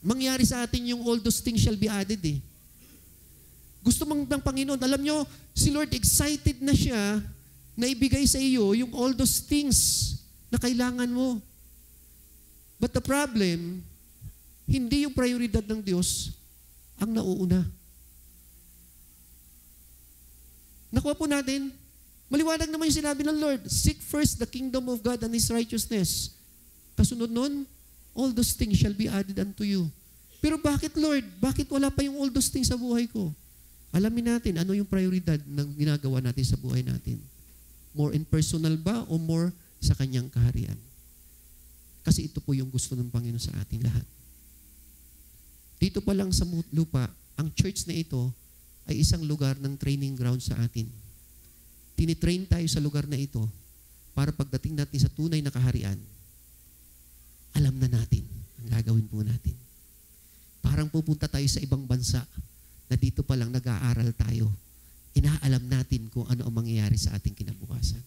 mangyari sa atin yung all those things shall be added eh. Gusto mong ng Panginoon, alam nyo, si Lord excited na siya na ibigay sa iyo yung all those things na kailangan mo. But the problem, hindi yung prioridad ng Diyos ang nauuna. Nakuha po natin, maliwanag naman yung sinabi ng Lord, seek first the kingdom of God and His righteousness. Kasunod nun, all those things shall be added unto you. Pero bakit Lord? Bakit wala pa yung all those things sa buhay ko? Alamin natin ano yung prioridad ng ginagawa natin sa buhay natin. More in personal ba o more sa kanyang kaharian? Kasi ito po yung gusto ng Panginoon sa ating lahat. Dito pa lang sa lupa, ang church na ito ay isang lugar ng training ground sa atin. Tinitrain tayo sa lugar na ito para pagdating natin sa tunay na kaharian, alam na natin ang gagawin po natin. Parang pupunta tayo sa ibang bansa na dito pa lang nag-aaral tayo. Inaalam natin kung ano ang mangyayari sa ating kinabukasan.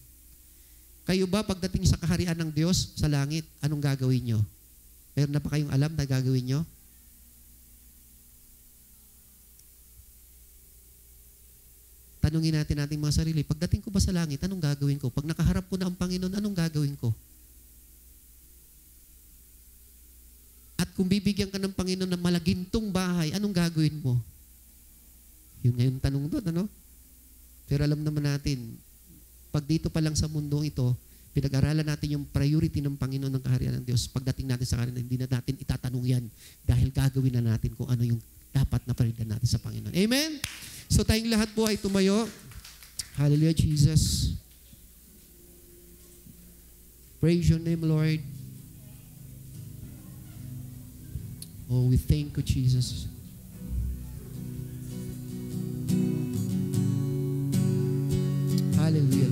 Kayo ba pagdating sa kaharian ng Diyos sa langit, anong gagawin nyo? Meron na pa kayong alam na gagawin nyo? Tanungin natin nating mga sarili, pagdating ko ba sa langit, anong gagawin ko? Pag nakaharap ko na ang Panginoon, anong gagawin ko? At kung bibigyan ka ng Panginoon ng malagintong bahay, anong gagawin mo? Yun nga yung tanong doon, ano? Pero alam naman natin, pag dito pa lang sa mundo ito, pinag-aralan natin yung priority ng Panginoon ng kaharian ng Diyos. Pagdating natin sa kaharian, hindi na natin itatanong yan dahil gagawin na natin kung ano yung dapat na prioridad natin sa Panginoon. Amen? So tayong lahat po ay tumayo. Hallelujah, Jesus. Praise your name, Lord. Oh, we thank you, Jesus. Hallelujah,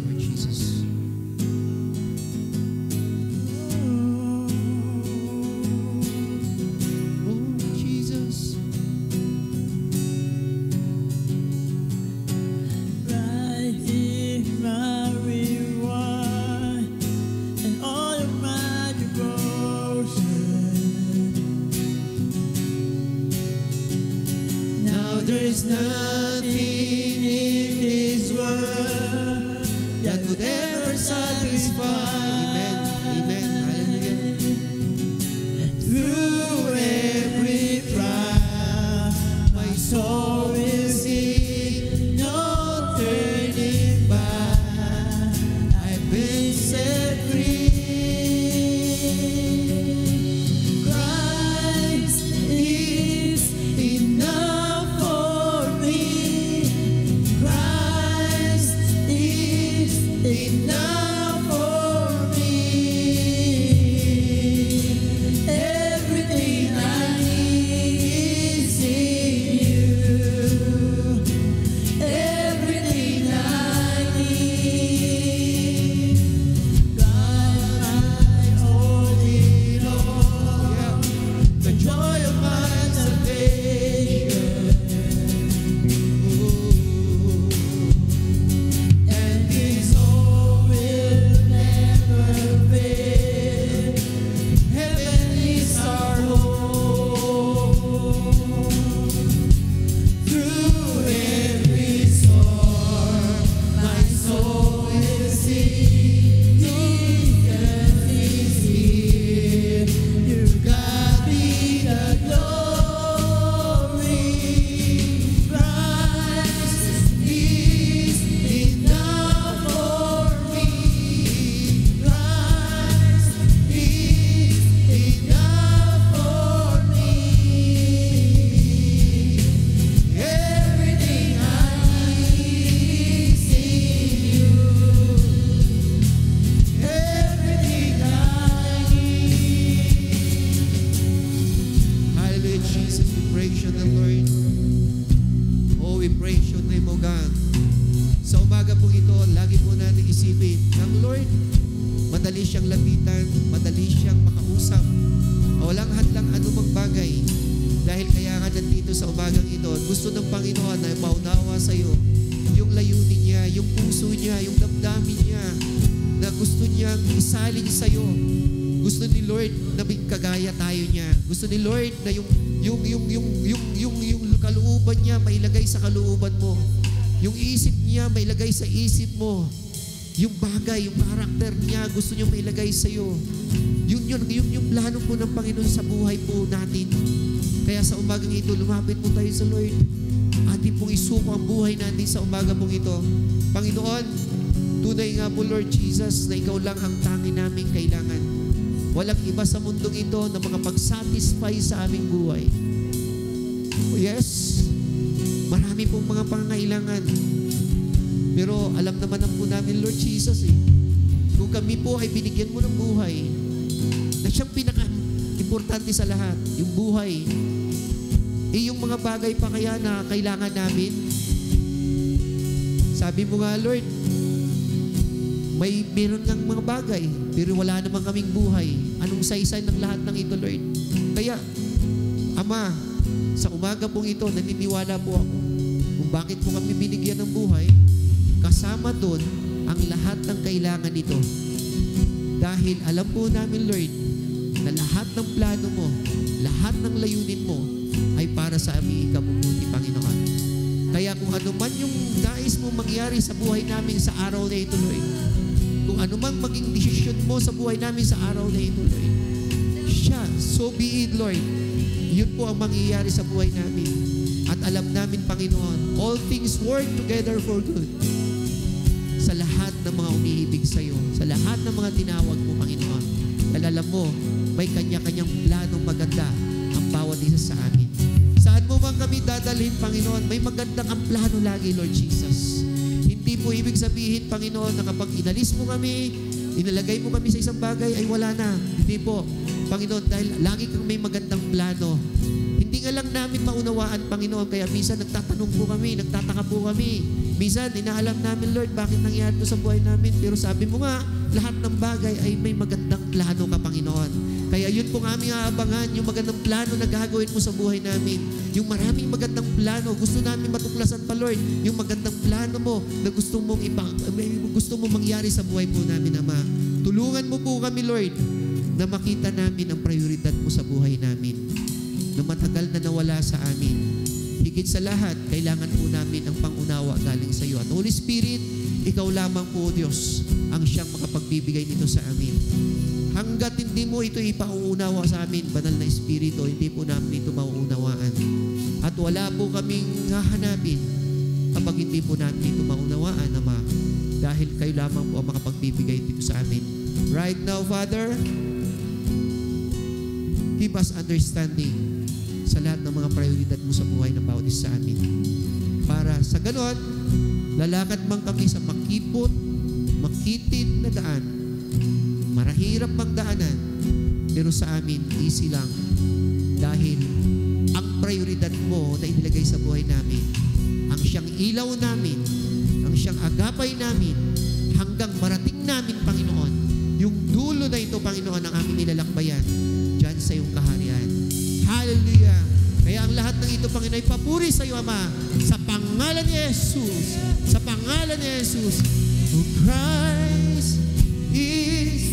niya mailagay sa isip mo. Yung bagay, yung karakter niya, gusto niya mailagay sa iyo. Yun yun, yun yung plano po ng Panginoon sa buhay po natin. Kaya sa umagang ito, lumapit po tayo sa Lord. Atin pong isuko ang buhay natin sa umaga pong ito. Panginoon, tunay nga po Lord Jesus na ikaw lang ang tangi namin kailangan. Walang iba sa mundong ito na makapag-satisfy sa aming buhay. Yes, marami pong mga pangangailangan. Pero alam naman ang po namin, Lord Jesus, eh, kung kami po ay binigyan mo ng buhay, na siyang pinaka-importante sa lahat, yung buhay, eh yung mga bagay pa kaya na kailangan namin, sabi mo nga, Lord, may meron kang mga bagay, pero wala namang kaming buhay. Anong saysay ng lahat ng ito, Lord? Kaya, Ama, sa umaga pong ito, naniniwala po ako kung bakit mo kami binigyan ng buhay, kasama doon ang lahat ng kailangan nito. Dahil alam po namin, Lord, na lahat ng plano mo, lahat ng layunin mo, ay para sa aming ikabubuti, Panginoon. Kaya kung ano man yung nais mo mangyari sa buhay namin sa araw na ito, Lord, kung ano man maging desisyon mo sa buhay namin sa araw na ito, Lord, siya, so be it, Lord. Yun po ang mangyayari sa buhay namin. At alam namin, Panginoon, all things work together for good. Mga umiibig sa iyo, sa lahat ng mga tinawag mo, Panginoon. Dahil alam mo, may kanya-kanyang planong maganda ang bawat isa sa amin. Saan mo man kami dadalhin, Panginoon, may magandang ang plano lagi, Lord Jesus. Hindi po ibig sabihin, Panginoon, na kapag inalis mo kami, inalagay mo kami sa isang bagay, ay wala na. Hindi po. Panginoon, dahil lagi kang may magandang plano. Hindi nga lang namin maunawaan, Panginoon, kaya minsan nagtatanong po kami, nagtataka po kami. Minsan, inaalam namin, Lord, bakit nangyari ito sa buhay namin. Pero sabi mo nga, lahat ng bagay ay may magandang plano ka, Panginoon. Kaya yun po aming aabangan, yung magandang plano na gagawin mo sa buhay namin. Yung maraming magandang plano, gusto namin matuklasan pa, Lord. Yung magandang plano mo na gusto mong ipang, gusto mong mangyari sa buhay po namin, Ama. Tulungan mo po kami, Lord, na makita namin ang prioridad mo sa buhay namin na matagal na nawala sa amin. Higit sa lahat, kailangan po namin ang pangunawa galing sa iyo. At Holy Spirit, ikaw lamang po, Diyos, ang siyang makapagbibigay nito sa amin. Hanggat hindi mo ito ipauunawa sa amin, banal na Espiritu, hindi po namin ito mauunawaan. At wala po kaming hahanapin kapag hindi po namin ito maunawaan, Ama. Dahil kayo lamang po ang makapagbibigay dito sa amin. Right now, Father, give us understanding sa lahat ng mga prioridad mo sa buhay ng bawat isa sa amin. Para sa ganon, lalakad man kami sa makipot, makitid na daan, marahirap mang daanan, pero sa amin, easy lang. Dahil ang prioridad mo na inilagay sa buhay namin, ang siyang ilaw namin, ang siyang agapay namin, hanggang marating namin, Panginoon, yung dulo na ito, Panginoon, ang aming nilalakbayan, dyan sa iyong. Hallelujah! Kaya ang lahat ng ito, Panginoon, papuri sa iyo, Ama, sa pangalan ni Jesus. Sa pangalan ni Jesus. Oh, Christ is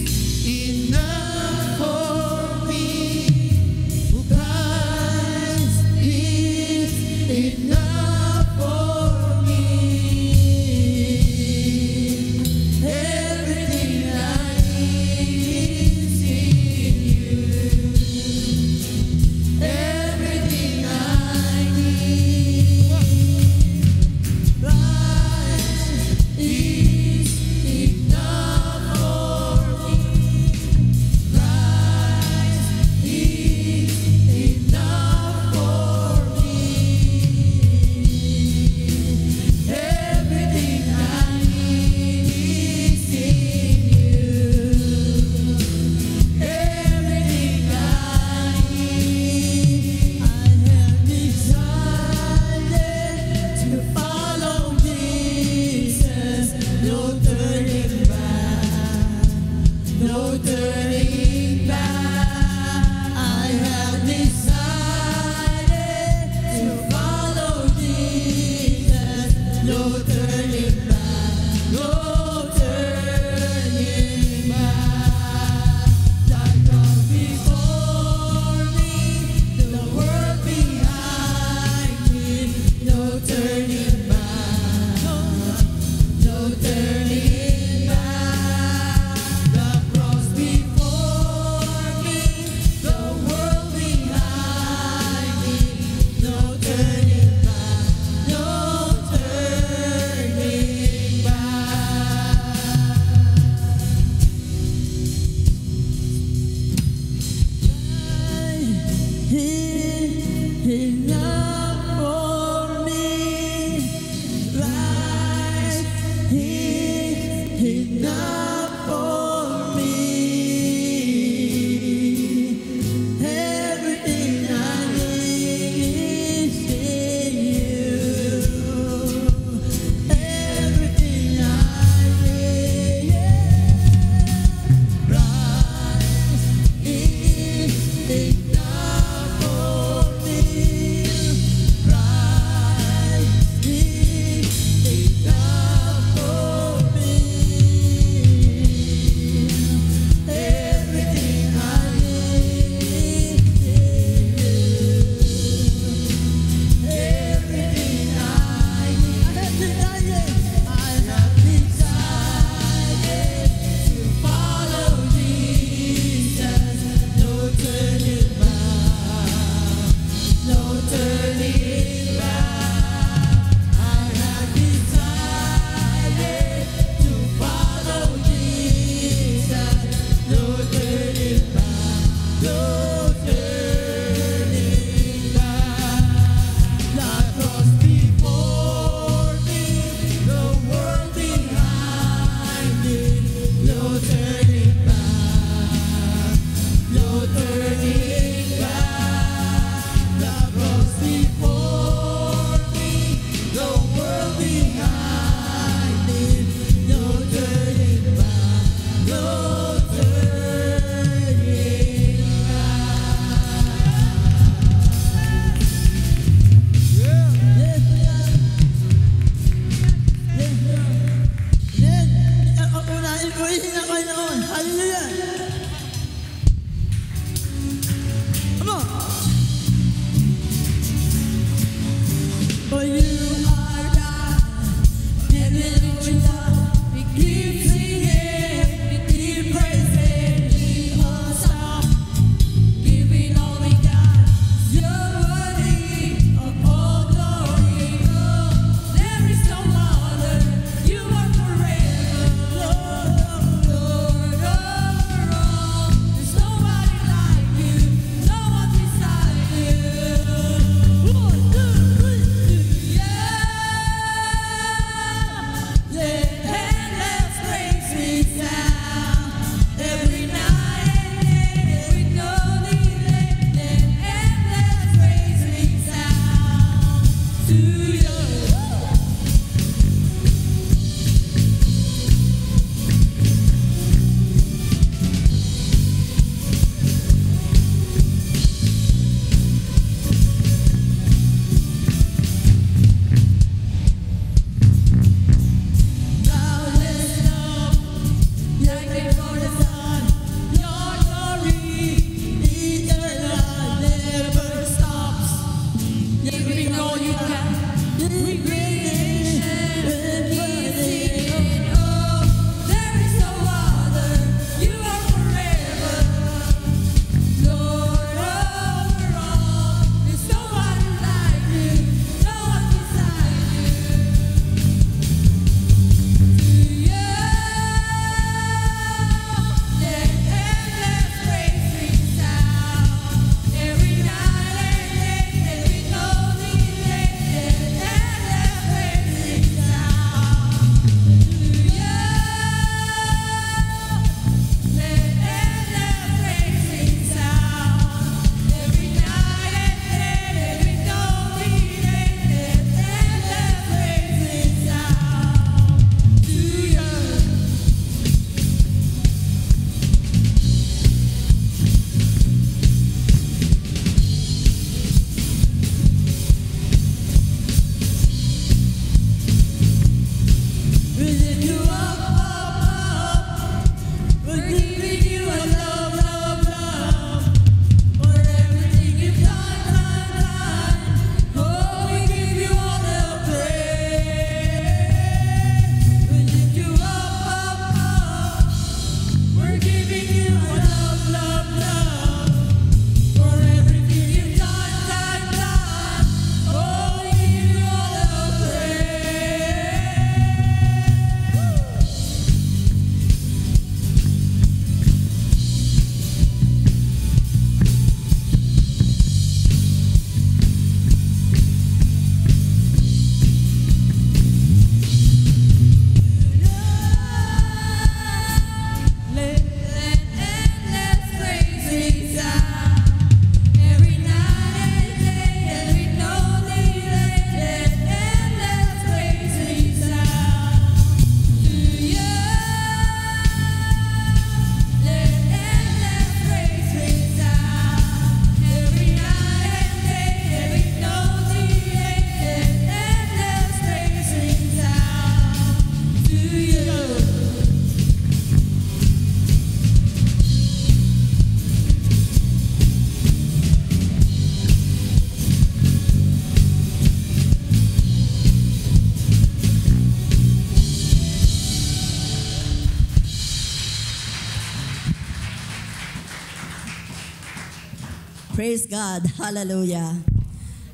Praise God. Hallelujah.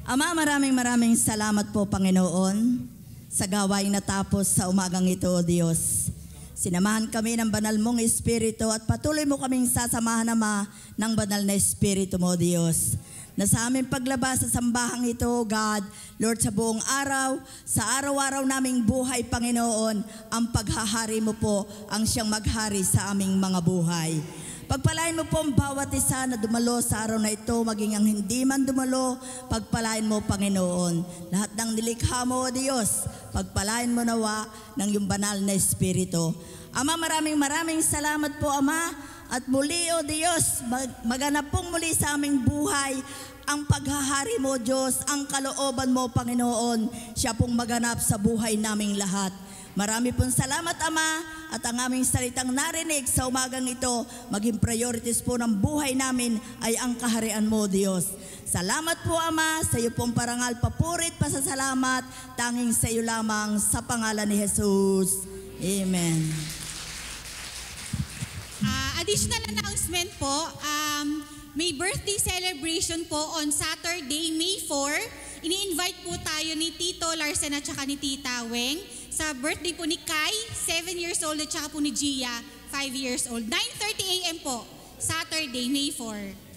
Ama, maraming maraming salamat po, Panginoon, sa gawain natapos sa umagang ito, O Diyos. Sinamahan kami ng banal mong Espiritu at patuloy mo kaming sasamahan, Ama, ng banal na Espiritu mo, Diyos. Na sa aming paglabas sa sambahang ito, God, Lord, sa buong araw, sa araw-araw naming buhay, Panginoon, ang paghahari mo po ang siyang maghari sa aming mga buhay. Pagpalain mo po ang bawat isa na dumalo sa araw na ito, maging ang hindi man dumalo, pagpalain mo, Panginoon. Lahat ng nilikha mo, O Diyos, pagpalain mo nawa ng iyong banal na Espiritu. Ama, maraming maraming salamat po, Ama. At muli, O Diyos, mag- maganap pong muli sa aming buhay ang paghahari mo, Diyos, ang kalooban mo, Panginoon. Siya pong maganap sa buhay naming lahat. Marami pong salamat, Ama, at ang aming salitang narinig sa umagang ito, maging priorities po ng buhay namin ay ang kaharian mo, Diyos. Salamat po, Ama, sa iyo pong parangal, papurit, pasasalamat, tanging sa iyo lamang sa pangalan ni Jesus. Amen. Ah, additional announcement po, um, may birthday celebration po on Saturday, May 4. Ini-invite po tayo ni Tito Larsen at saka ni Tita Weng sa birthday po ni Kai, 7 years old, at saka po ni Gia, 5 years old. 9.30 a.m. po, Saturday, May 4.